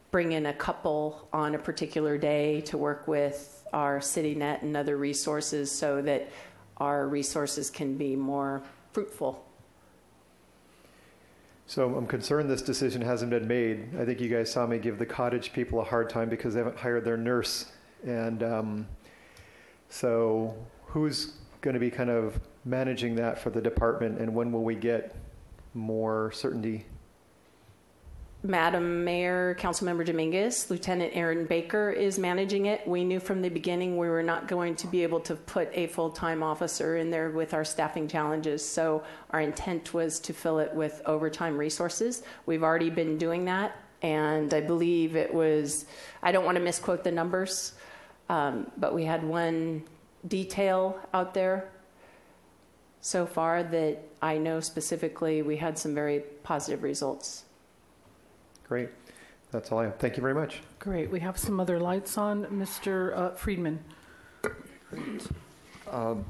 Speaker 12: bring in a couple on a particular day to work with our CityNet and other resources so that our resources can be more fruitful.
Speaker 6: So I'm concerned this decision hasn't been made. I think you guys saw me give the cottage people a hard time because they haven't hired their nurse. And um, so who's going to be kind of managing that for the department and when will we get more certainty?
Speaker 12: Madam Mayor, Councilmember Dominguez, Lieutenant Aaron Baker is managing it. We knew from the beginning we were not going to be able to put a full-time officer in there with our staffing challenges. So our intent was to fill it with overtime resources. We've already been doing that. And I believe it was, I don't want to misquote the numbers, um, but we had one detail out there so far that I know specifically we had some very positive results.
Speaker 6: Great. That's all I have. Thank you very much.
Speaker 1: Great. We have some other lights on. Mr. uh, Friedman.
Speaker 9: Um,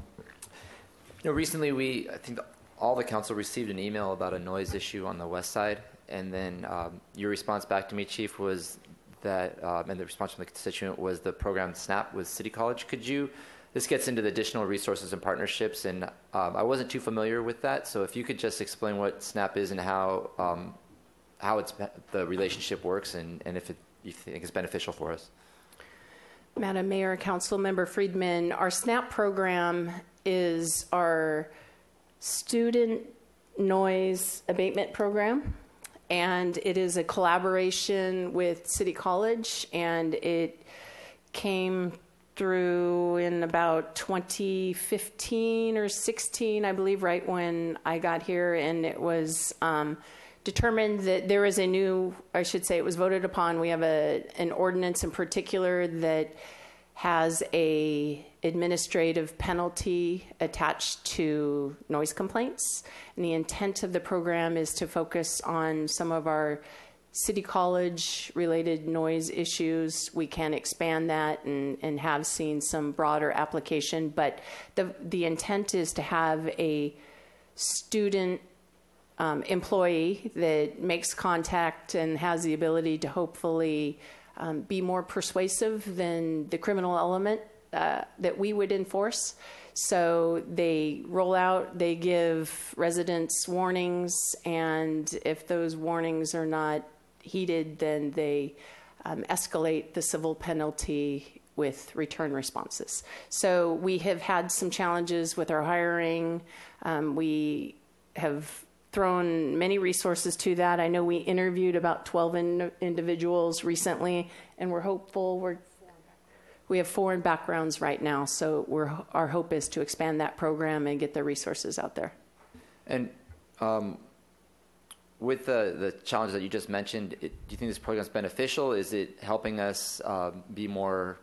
Speaker 9: you know, recently we, I think all the council received an email about a noise issue on the west side, and then um, your response back to me, Chief, was that, um, and the response from the constituent was the program SNAP with City College. Could you? This gets into the additional resources and partnerships, and um, I wasn't too familiar with that. So if you could just explain what SNAP is and how um, how it's the relationship works, and, and if it, you think it's beneficial for us.
Speaker 12: Madam Mayor, Council Member Friedman, our SNAP program is our student noise abatement program, and it is a collaboration with City College, and it came through in about 2015 or 16, I believe, right when I got here, and it was. Um, determined that there is a new, I should say, it was voted upon. We have a an ordinance in particular that has a administrative penalty attached to noise complaints. And the intent of the program is to focus on some of our city college related noise issues. We can expand that and, and have seen some broader application, but the the intent is to have a student um, employee that makes contact and has the ability to hopefully um, be more persuasive than the criminal element uh, that we would enforce. So they roll out, they give residents warnings, and if those warnings are not heeded, then they um, escalate the civil penalty with return responses. So we have had some challenges with our hiring. Um, we have thrown many resources to that. I know we interviewed about 12 in, individuals recently, and we're hopeful. We're we have foreign backgrounds right now, so we're, our hope is to expand that program and get the resources out there.
Speaker 9: And um, with the, the challenges that you just mentioned, it, do you think this program is beneficial? Is it helping us um, be more,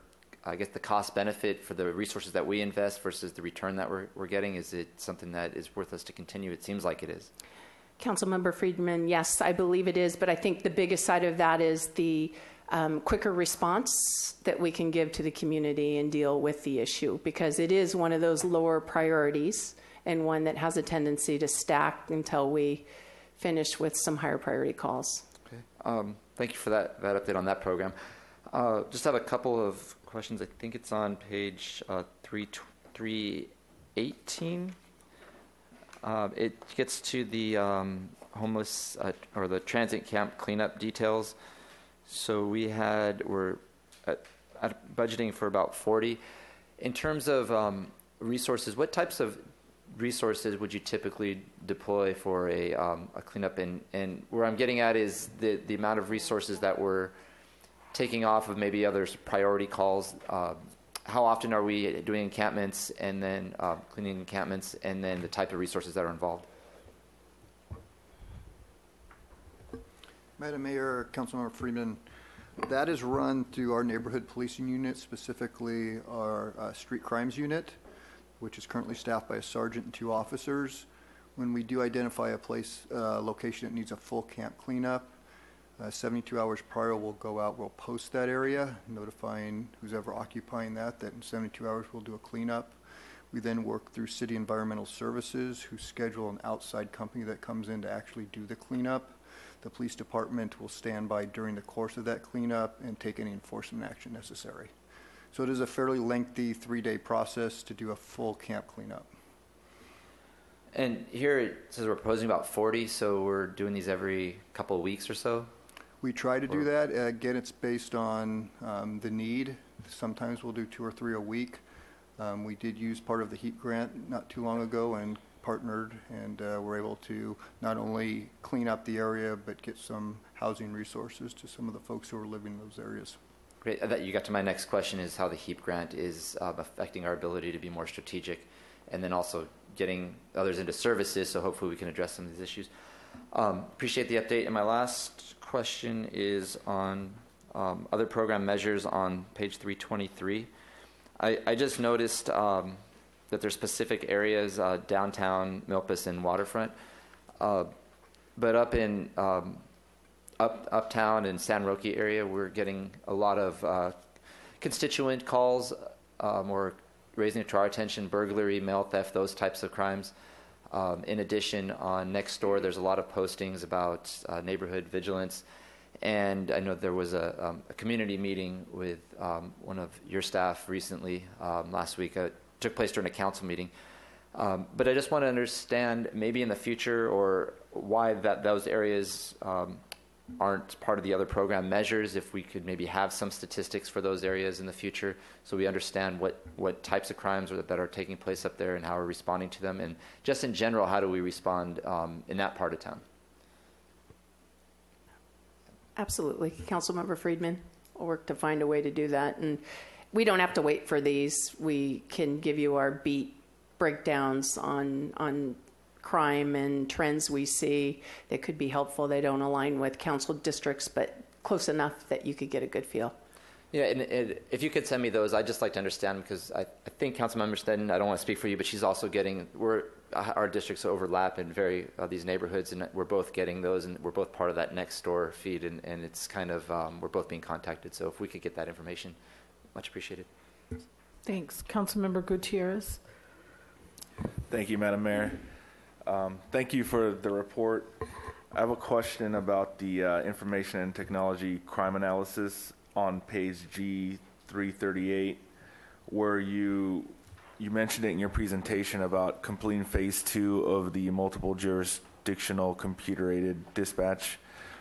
Speaker 9: I guess, the cost benefit for the resources that we invest versus the return that we're, we're getting? Is it something that is worth us to continue? It seems like it is.
Speaker 12: Councilmember Friedman, yes, I believe it is, but I think the biggest side of that is the um, quicker response that we can give to the community and deal with the issue because it is one of those lower priorities and one that has a tendency to stack until we finish with some higher priority calls.
Speaker 9: Okay. Um, thank you for that, that update on that program. Uh, just have a couple of questions. I think it's on page uh, 3, 318. Uh, it gets to the um, homeless uh, or the transit camp cleanup details. So we had we're at, at budgeting for about 40. In terms of um, resources, what types of resources would you typically deploy for a, um, a cleanup? And, and where I'm getting at is the, the amount of resources that we're taking off of maybe other priority calls. Uh, how often are we doing encampments and then uh, cleaning encampments and then the type of resources that are involved?
Speaker 14: Madam Mayor, Councilmember Friedman, that is run through our neighborhood policing unit, specifically our uh, street crimes unit, which is currently staffed by a sergeant and two officers. When we do identify a place, uh, location that needs a full camp cleanup, uh, 72 hours prior, we'll go out, we'll post that area, notifying who's ever occupying that, that in 72 hours we'll do a cleanup. We then work through City Environmental Services, who schedule an outside company that comes in to actually do the cleanup. The police department will stand by during the course of that cleanup and take any enforcement action necessary. So it is a fairly lengthy three-day process to do a full camp cleanup.
Speaker 9: And here it says we're proposing about 40, so we're doing these every couple of weeks or so.
Speaker 14: We try to do that. Again, it's based on um, the need. Sometimes we'll do two or three a week. Um, We did use part of the HEAP grant not too long ago and partnered, and uh, were able to not only clean up the area, but get some housing resources to some of the folks who are living in those areas.
Speaker 9: Great. That you got to my next question is how the HEAP grant is um, affecting our ability to be more strategic, and then also getting others into services. So hopefully we can address some of these issues. Um, appreciate the update. And my last question is on um, other program measures on page 323. I, I just noticed um, that there's specific areas uh, downtown Milpas and waterfront, uh, but up in um, up uptown and San Roque area, we're getting a lot of uh, constituent calls um, or raising to our attention, burglary, mail theft, those types of crimes. Um, in addition, on Nextdoor, there's a lot of postings about uh, neighborhood vigilance. And I know there was a, um, a community meeting with um, one of your staff recently, um, last week. Uh, It took place during a council meeting. Um, but I just want to understand, maybe in the future, or why that those areas um, aren't part of the other program measures. If we could maybe have some statistics for those areas in the future, so we understand what what types of crimes are, that are taking place up there and how we're responding to them, and just in general, how do we respond um, in that part of town?
Speaker 12: Absolutely. Councilmember Friedman will work to find a way to do that. And we don't have to wait for these. We can give you our beat breakdowns on, on crime and trends we see that could be helpful. They don't align with council districts, but close enough that you could get a good feel.
Speaker 9: Yeah, and, and if you could send me those, I'd just like to understand because I, I think Councilmember Sneddon, I don't want to speak for you, but she's also getting, we're, uh, our districts overlap in very, uh, these neighborhoods, and we're both getting those, and we're both part of that next door feed, and, and it's kind of, um, we're both being contacted. So if we could get that information, much appreciated.
Speaker 1: Thanks. Councilmember Gutierrez.
Speaker 8: Thank you, Madam Mayor. Um, Thank you for the report. I have a question about the uh, information and technology crime analysis on page G 338, where you, you mentioned it in your presentation about completing phase two of the multiple jurisdictional computer-aided dispatch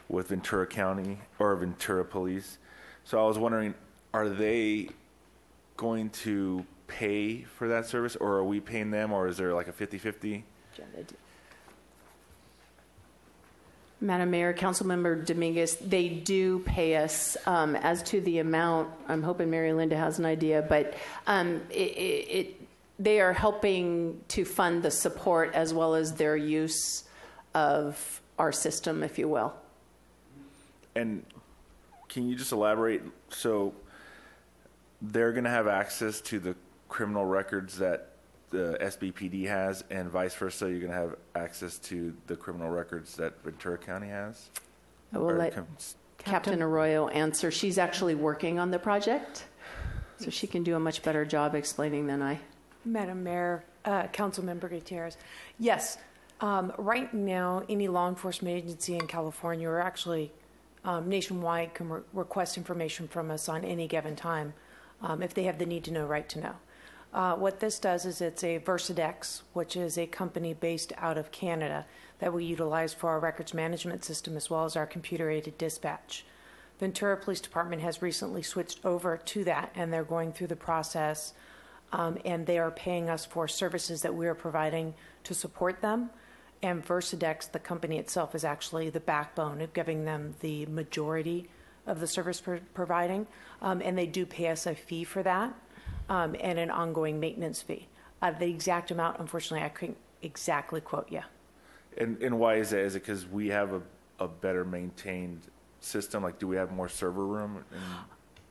Speaker 8: with Ventura County, or Ventura Police. So I was wondering, are they going to pay for that service, or are we paying them, or is there like a 50/50?
Speaker 12: Madam Mayor, Councilmember Dominguez, they do pay us um, as to the amount. I'm hoping Mary Linda has an idea, but um, it, it, they are helping to fund the support as well as their use of our system, if you will.
Speaker 8: And can you just elaborate? So they're going to have access to the criminal records that the SBPD has, and vice versa. You're going to have access to the criminal records that Ventura County has.
Speaker 12: I will
Speaker 8: Or
Speaker 12: let
Speaker 8: com-
Speaker 12: Captain Arroyo answer. She's actually working on the project, so she can do a much better job explaining than I.
Speaker 16: Madam Mayor, uh, Councilmember Gutierrez. Yes, um, right now, any law enforcement agency in California or actually um, nationwide can re- request information from us on any given time um, if they have the need to know, right to know. Uh, what this does is it's a Versadex, which is a company based out of Canada that we utilize for our records management system as well as our computer aided dispatch. Ventura Police Department has recently switched over to that and they're going through the process um, and they are paying us for services that we are providing to support them. And Versadex, the company itself, is actually the backbone of giving them the majority of the service pro- providing. Um, and they do pay us a fee for that um, and an ongoing maintenance fee. Uh, the exact amount, unfortunately, I couldn't exactly quote you.
Speaker 8: And, and why is that? Is it because we have a, a better maintained system? Like, do we have more server room? And,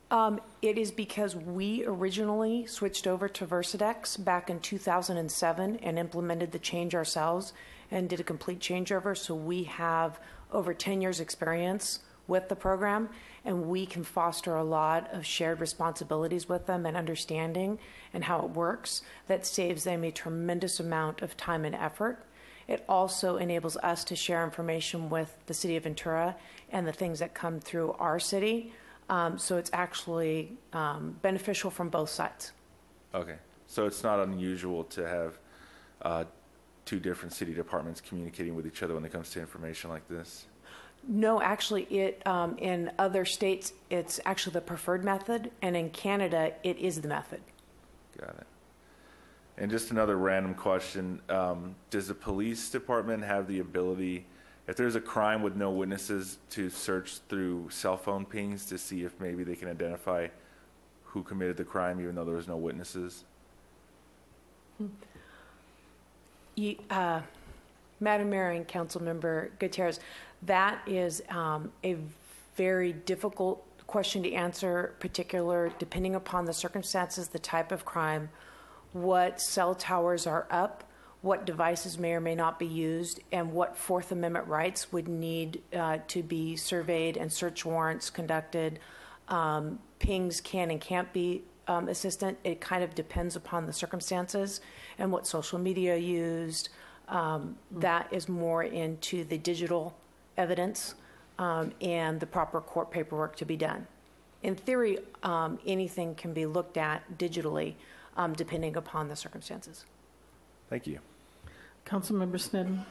Speaker 16: Um, it is because we originally switched over to Versadex back in 2007 and implemented the change ourselves and did a complete changeover. So we have over 10 years' experience with the program, and we can foster a lot of shared responsibilities with them and understanding and how it works. That saves them a tremendous amount of time and effort. It also enables us to share information with the city of Ventura and the things that come through our city. Um, so it's actually um, beneficial from both sides.
Speaker 8: okay. So it's not unusual to have uh, two different city departments communicating with each other when it comes to information like this?
Speaker 16: No, actually, it um, in other states it's actually the preferred method, and in Canada it is the method.
Speaker 8: Got it. And just another random question. Um, does the police department have the ability, if there's a crime with no witnesses, to search through cell phone pings to see if maybe they can identify who committed the crime even though there was no witnesses?
Speaker 16: You, uh, Madam Mayor and Council Member Gutierrez, that is um, a very difficult question to answer, particular depending upon the circumstances, the type of crime, what cell towers are up, what devices may or may not be used, and what Fourth Amendment rights would need uh, to be surveyed and search warrants conducted. Um, pings can and can't be um, assistant. It kind of depends upon the circumstances and what social media used. Um, that is more into the digital evidence um, and the proper court paperwork to be done. In theory, um, anything can be looked at digitally um, depending upon the circumstances.
Speaker 8: Thank you.
Speaker 1: Councilmember Sneddon?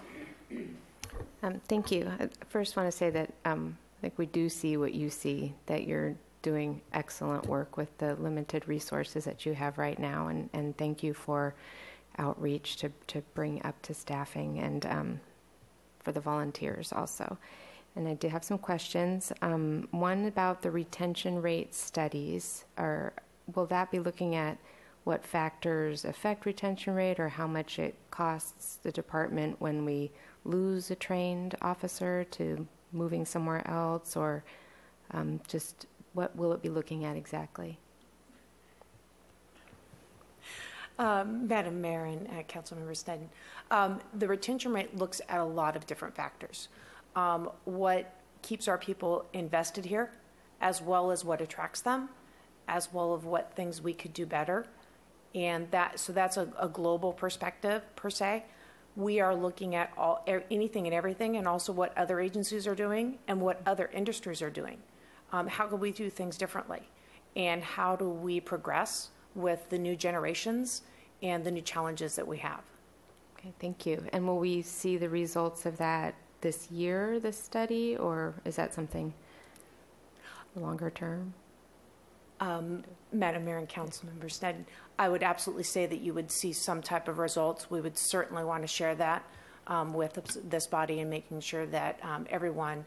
Speaker 11: Um, Thank you. I first want to say that um, I think we do see what you see, that you're doing excellent work with the limited resources that you have right now, and, and thank you for outreach to, to bring up to staffing and um, for the volunteers also. And I do have some questions. Um, One about the retention rate studies, or will that be looking at what factors affect retention rate or how much it costs the department when we lose a trained officer to moving somewhere else, or um, just what will it be looking at exactly?
Speaker 16: Um, Madam Mayor and uh, Councilmember Sneddon, um, the retention rate looks at a lot of different factors. Um, what keeps our people invested here, as well as what attracts them, as well as what things we could do better, and that so that's a, a global perspective per se. We are looking at all er, anything and everything, and also what other agencies are doing and what other industries are doing. Um, how can we do things differently, and how do we progress? With the new generations and the new challenges that we have.
Speaker 11: Okay, thank you. And will we see the results of that this year, this study, or is that something longer term?
Speaker 16: Um, Madam Mayor and Council Members, Sneddon, I would absolutely say that you would see some type of results. We would certainly want to share that um, with this body and making sure that um, everyone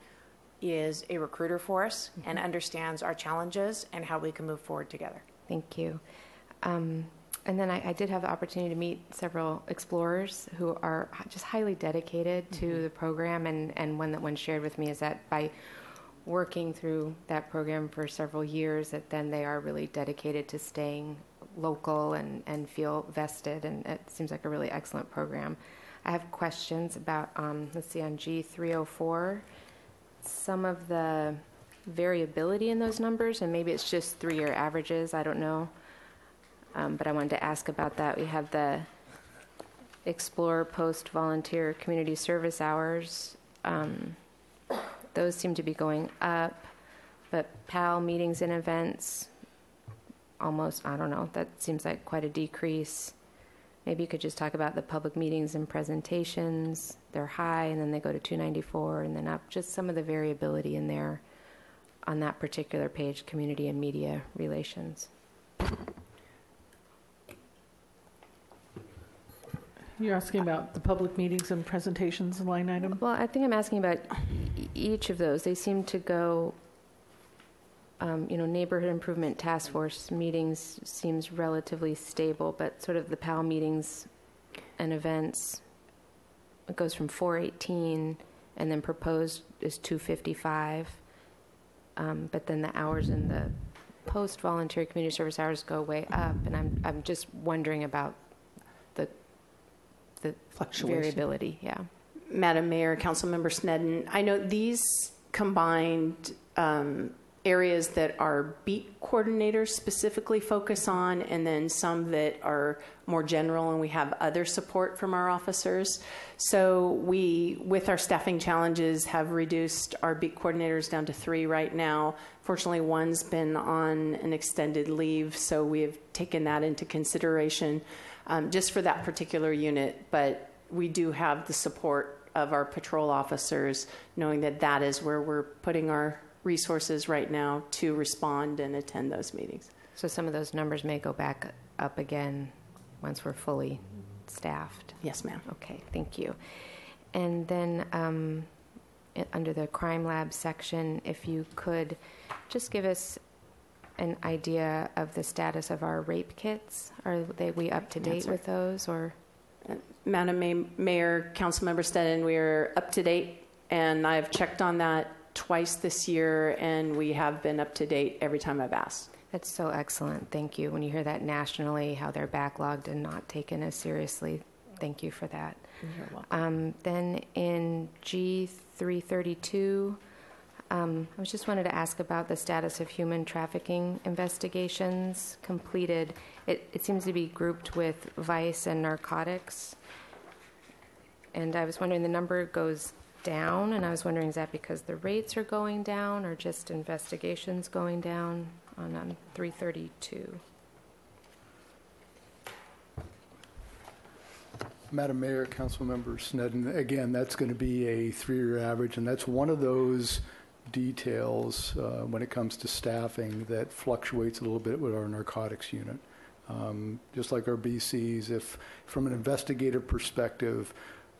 Speaker 16: is a recruiter for us mm-hmm. and understands our challenges and how we can move forward together.
Speaker 11: Thank you. Um, and then I, I, did have the opportunity to meet several explorers who are just highly dedicated to mm-hmm. the program. And, and one that one shared with me is that by working through that program for several years, that then they are really dedicated to staying local and, and feel vested. And it seems like a really excellent program. I have questions about, um, let's see, on G304, some of the variability in those numbers, and maybe it's just three year averages, I don't know. Um, but I wanted to ask about that. We have the Explore Post Volunteer Community Service Hours. Um, those seem to be going up, but PAL meetings and events almost, I don't know, that seems like quite a decrease. Maybe you could just talk about the public meetings and presentations. They're high, and then they go to 294, and then up. Just some of the variability in there on that particular page, community and media relations.
Speaker 1: You're asking about the public meetings and presentations line item?
Speaker 11: Well, I think I'm asking about each of those. They seem to go, um, you know, neighborhood improvement task force meetings seems relatively stable, but sort of the PAL meetings and events, it goes from 418 and then proposed is 255. Um, but then the hours in the post volunteer community service hours go way up, and I'm I'm just wondering about the
Speaker 12: Fluctuation.
Speaker 11: variability. Yeah.
Speaker 12: Madam Mayor, Councilmember Sneddon, I know these combined um, areas that our beat coordinators specifically focus on, and then some that are more general, and we have other support from our officers. So we, with our staffing challenges, have reduced our beat coordinators down to three right now. Fortunately, one's been on an extended leave, so we have taken that into consideration um, just for that particular unit. But we do have the support of our patrol officers, knowing that that is where we're putting our resources right now to respond and attend those meetings.
Speaker 11: So some of those numbers may go back up again once we're fully staffed.
Speaker 12: Yes, ma'am.
Speaker 11: Okay, thank you. And then um, under the crime lab section, if you could just give us an idea of the status of our rape kits. Are they we up to date with those or?
Speaker 12: Madam Ma- Mayor, Councilmember Sneddon, we are up to date, and I've checked on that twice this year, and we have been up to date every time I've asked.
Speaker 11: That's so excellent. Thank you. When you hear that nationally, how they're backlogged and not taken as seriously, thank you for that. Um, then in G332, um, I was just wanted to ask about the status of human trafficking investigations completed. It, it seems to be grouped with vice and narcotics. And I was wondering, the number goes down, and I was wondering, is that because the rates are going down or just investigations going down on um, 332?
Speaker 15: Madam Mayor, Councilmember Sneddon, again, that's going to be a three-year average, and that's one of those details uh, when it comes to staffing that fluctuates a little bit with our narcotics unit. Um, Just like our BCs, if, from an investigative perspective,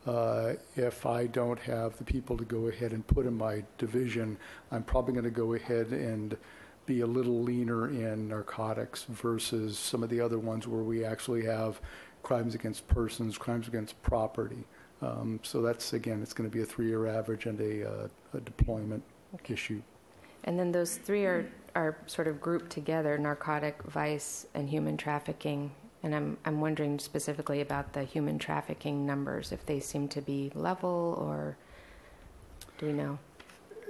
Speaker 15: uh, if I don't have the people to go ahead and put in my division, I'm probably going to go ahead and be a little leaner in narcotics versus some of the other ones where we actually have crimes against persons, crimes against property. Um, So that's, again, it's going to be a three-year average and a uh, a deployment issue.
Speaker 11: And then those three are, are sort of grouped together, narcotic, vice, and human trafficking. And I'm, I'm wondering specifically about the human trafficking numbers, if they seem to be level or do we know?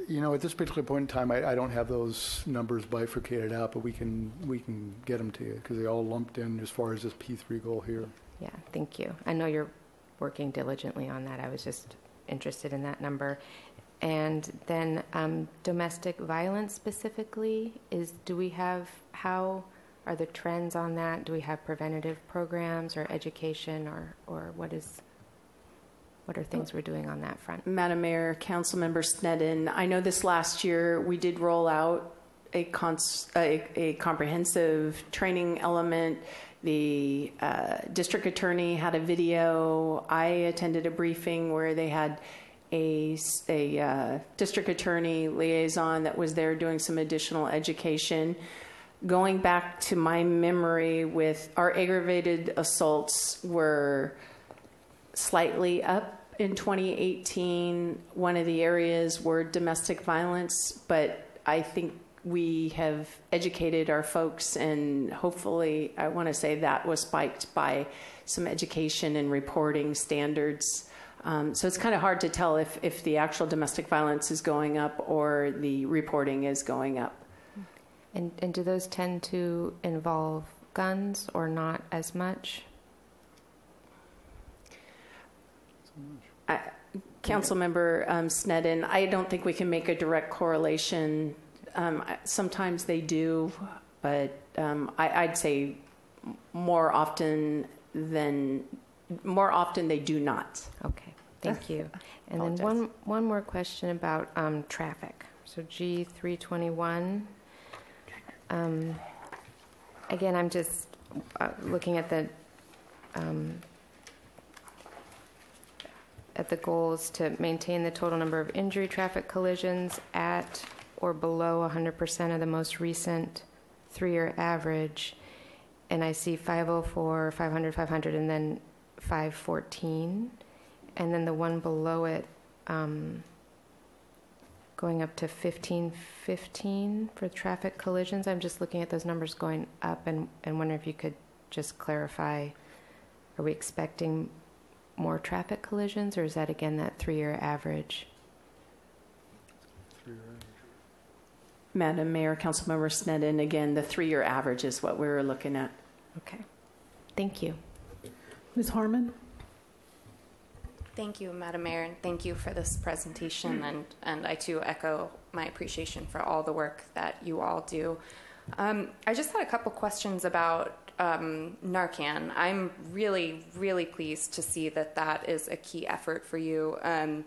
Speaker 15: You know, at this particular point in time, I I don't have those numbers bifurcated out, but we can, we can get them to you because they all lumped in as far as this P3 goal here.
Speaker 11: Yeah, thank you. I know you're working diligently on that. I was just interested in that number. And then um, domestic violence specifically is, do we have, how are the trends on that? Do we have preventative programs or education or, or what is, what are things we're doing on that front?
Speaker 12: Madam Mayor, Councilmember Sneddon, I know this last year we did roll out a, cons- a, a comprehensive training element. The uh, district attorney had a video. I attended a briefing where they had a, a, uh, district attorney liaison that was there doing some additional education. Going back to my memory with our aggravated assaults were slightly up in 2018. One of the areas were domestic violence, but I think we have educated our folks, and hopefully, I want to say that was spiked by some education and reporting standards. Um, so it's kind of hard to tell if, if the actual domestic violence is going up or the reporting is going up.
Speaker 11: And, and do those tend to involve guns or not as much?
Speaker 12: I- Councilmember um, Sneddon, I don't think we can make a direct correlation. Um, Sometimes they do. but um, I, I'd say more often than more often they do not.
Speaker 11: Okay, thank you. And then
Speaker 12: Apologize.
Speaker 11: one, one more question about um, traffic. So G 321. Um, Again, I'm just uh, looking at the, um, at the goals to maintain the total number of injury traffic collisions at or below 100% of the most recent three-year average. And I see 504, 500, 500, and then 514. And then the one below it, um, going up to 1515 for traffic collisions. I'm just looking at those numbers going up and, and wonder if you could just clarify, are we expecting more traffic collisions or is that again that three-year average?
Speaker 12: Madam Mayor, Councilmember Sneddon, again, the three-year average is what we were looking at.
Speaker 11: Okay. Thank you.
Speaker 1: Ms. Harmon?
Speaker 17: Thank you, Madam Mayor, and thank you for this presentation. And, and I too echo my appreciation for all the work that you all do. Um, I just had a couple questions about um, Narcan. I'm really, really pleased to see that that is a key effort for you. Um,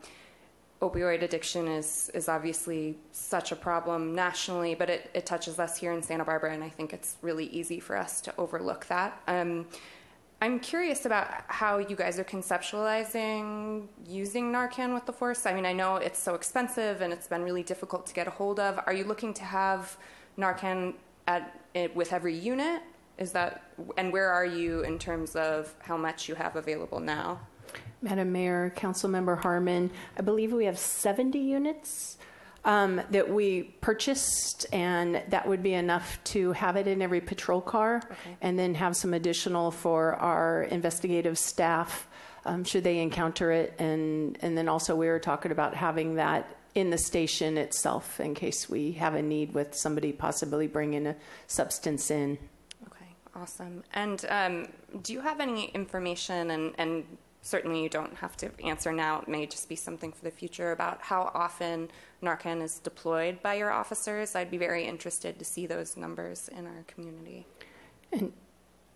Speaker 17: opioid addiction is, is obviously such a problem nationally, but it, it touches us here in Santa Barbara, and I think it's really easy for us to overlook that. Um, I'm curious about how you guys are conceptualizing using Narcan with the force. I mean, I know it's so expensive and it's been really difficult to get a hold of. Are you looking to have Narcan at it with every unit? Is that and where are you in terms of how much you have available now?
Speaker 12: Madam Mayor, Councilmember Harmon, I believe we have 70 units um, that we purchased, and that would be enough to have it in every patrol car, and then have some additional for our investigative staff um, should they encounter it. And, and then also, we were talking about having that in the station itself in case we have a need with somebody possibly bringing a substance in.
Speaker 17: Okay, awesome. And um, do you have any information, and, and certainly you don't have to answer now, it may just be something for the future, about how often Narcan is deployed by your officers? I'd be very interested to see those numbers in our community.
Speaker 12: And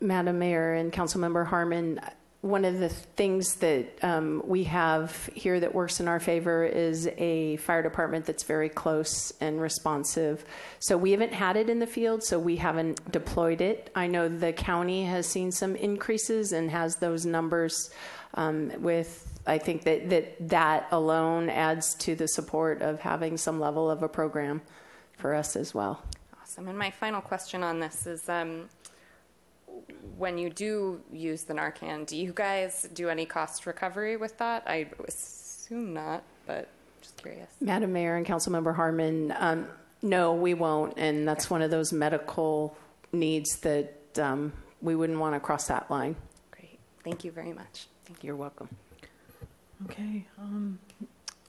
Speaker 12: Madam Mayor and Councilmember Harmon, one of the things that um, we have here that works in our favor is a fire department that's very close and responsive. So we haven't had it in the field, so we haven't deployed it. I know the county has seen some increases and has those numbers um, with. I think that, that that alone adds to the support of having some level of a program for us as well.
Speaker 17: Awesome. And my final question on this is um, when you do use the Narcan, do you guys do any cost recovery with that? I assume not, but just curious.
Speaker 12: Madam Mayor and Councilmember Harmon, um, no, we won't, and that's one of those medical needs that um, we wouldn't want to cross that line.
Speaker 17: Great. Thank you very much.
Speaker 12: You're welcome.
Speaker 1: Okay. Um,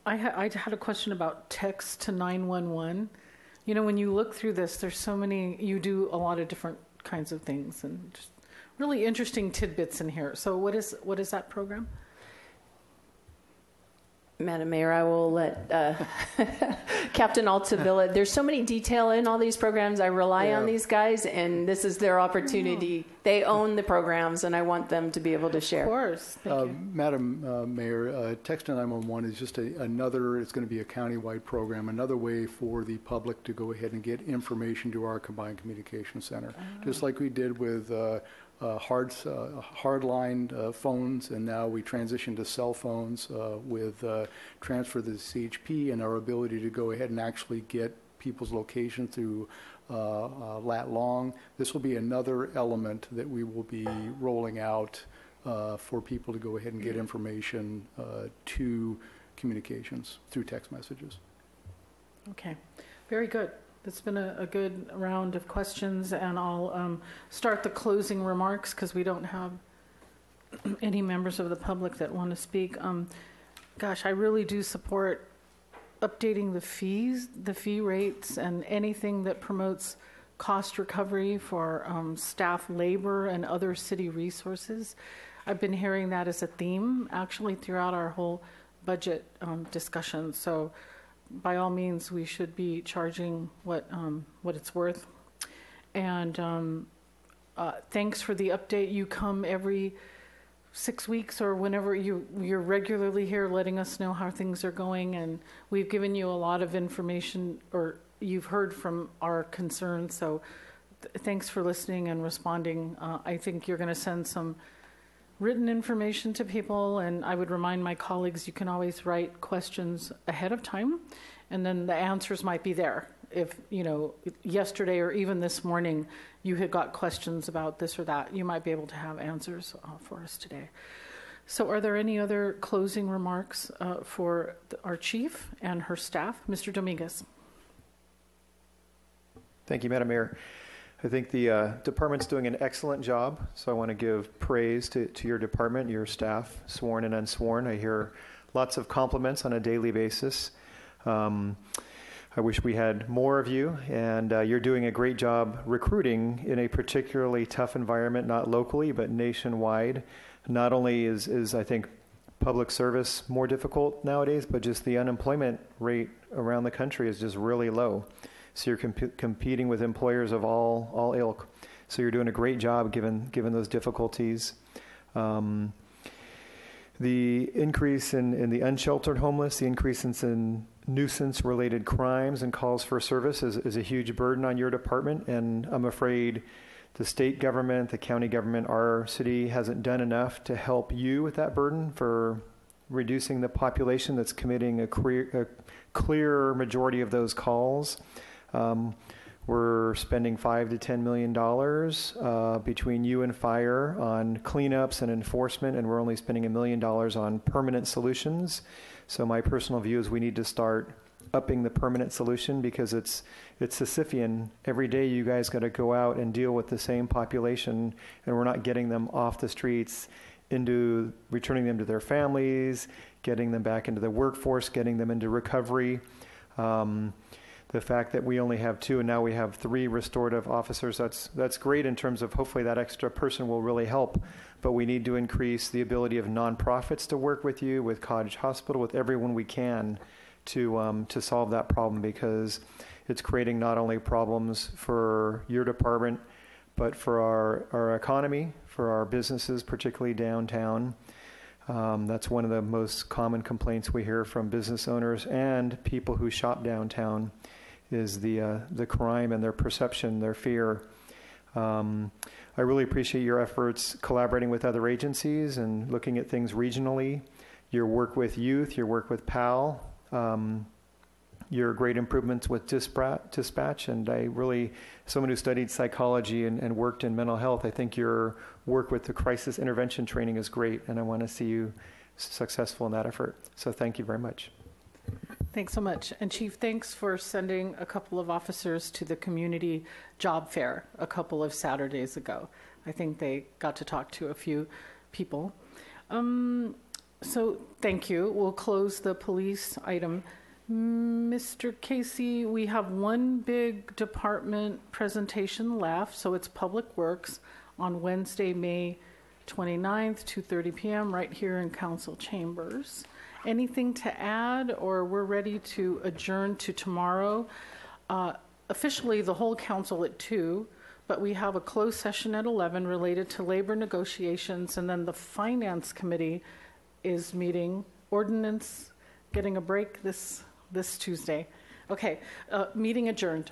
Speaker 1: I, ha- I had a question about text to 911. You know, when you look through this, there's so many, you do a lot of different kinds of things and just really interesting tidbits in here. So, what is, what is that program?
Speaker 12: Madam Mayor, I will let uh, *laughs* Captain Altavilla. There's so many detail in all these programs. I rely on these guys, and this is their opportunity. They own the programs, and I want them to be able to share.
Speaker 1: Of course. Thank
Speaker 15: Uh,
Speaker 1: you.
Speaker 15: Madam uh, Mayor, uh, Text to 911 is just a- another, it's going to be a countywide program, another way for the public to go ahead and get information to our Combined Communication Center. Just like we did with uh, uh, hard, uh, hardline uh, phones, and now we transitioned to cell phones uh, with uh, transfer to the CHP and our ability to go ahead and actually get people's location through uh, lat long. This will be another element that we will be rolling out for people to go ahead and get information to communications through text messages.
Speaker 1: Okay, very good. It's been a, a good round of questions, and I'll um, start the closing remarks because we don't have *clears throat* any members of the public that want to speak. Um, gosh, I really do support updating the fees, the fee rates, and anything that promotes cost recovery for um, staff labor and other city resources. I've been hearing that as a theme actually throughout our whole budget um, discussion. So by all means, we should be charging what, um, what it's worth. And um, uh, thanks for the update. You come every six weeks or whenever you, you're regularly here letting us know how things are going. And we've given you a lot of information, or you've heard from our concerns. So th- thanks for listening and responding. Uh, I think you're going to send some written information to people, and I would remind my colleagues you can always write questions ahead of time, and then the answers might be there. If, you know, yesterday or even this morning you had got questions about this or that, you might be able to have answers uh, for us today. So, are there any other closing remarks uh, for the, our chief and her staff? Mr. Dominguez.
Speaker 6: Thank you, Madam Mayor. I think the uh, department's doing an excellent job, so I want to give praise to, to your department, your staff, sworn and unsworn. I hear lots of compliments on a daily basis. Um, I wish we had more of you, and uh, you're doing a great job recruiting in a particularly tough environment, not locally, but nationwide. Not only is, is I think, public service more difficult nowadays, but just the unemployment rate around the country is just really low. So you're comp- competing with employers of all all ilk. So you're doing a great job given given those difficulties. Um, the increase in, in the unsheltered homeless, the increase in, in nuisance related crimes and calls for service is, is a huge burden on your department. And I'm afraid the state government, the county government, our city hasn't done enough to help you with that burden for reducing the population that's committing a clear, a clear majority of those calls. Um, we're spending five to ten million dollars uh, between you and fire on cleanups and enforcement, and we're only spending a million dollars on permanent solutions. So my personal view is we need to start upping the permanent solution because it's it's Sisyphean. Every day you guys got to go out and deal with the same population, and we're not getting them off the streets into returning them to their families, getting them back into the workforce, getting them into recovery. Um, the fact that we only have two and now we have three restorative officers that's that's great in terms of hopefully that extra person will really help. But we need to increase the ability of nonprofits to work with you with cottage hospital with everyone we can to um, to solve that problem because it's creating not only problems for your department but for our, our economy for our businesses particularly downtown. Um, that's one of the most common complaints we hear from business owners and people who shop downtown is the uh, the crime and their perception, their fear. Um, I really appreciate your efforts collaborating with other agencies and looking at things regionally. Your work with youth, your work with PAL, um, your great improvements with dispatch, and I really, someone who studied psychology and, and worked in mental health, I think your work with the crisis intervention training is great, and I want to see you successful in that effort. So thank you very much.
Speaker 1: Thanks so much. And Chief, thanks for sending a couple of officers to the community job fair a couple of Saturdays ago. I think they got to talk to a few people. Um, so thank you. We'll close the police item. Mr. Casey, we have one big department presentation left, so it's Public Works on Wednesday, May 29th, 2:30 p.m. right here in council chambers. Anything to add, or we're ready to adjourn to tomorrow? Uh, Officially, the whole council at two, but we have a closed session at 11 related to labor negotiations, and then the Finance Committee is meeting, ordinance, getting a break this, this Tuesday. Okay, uh, meeting adjourned.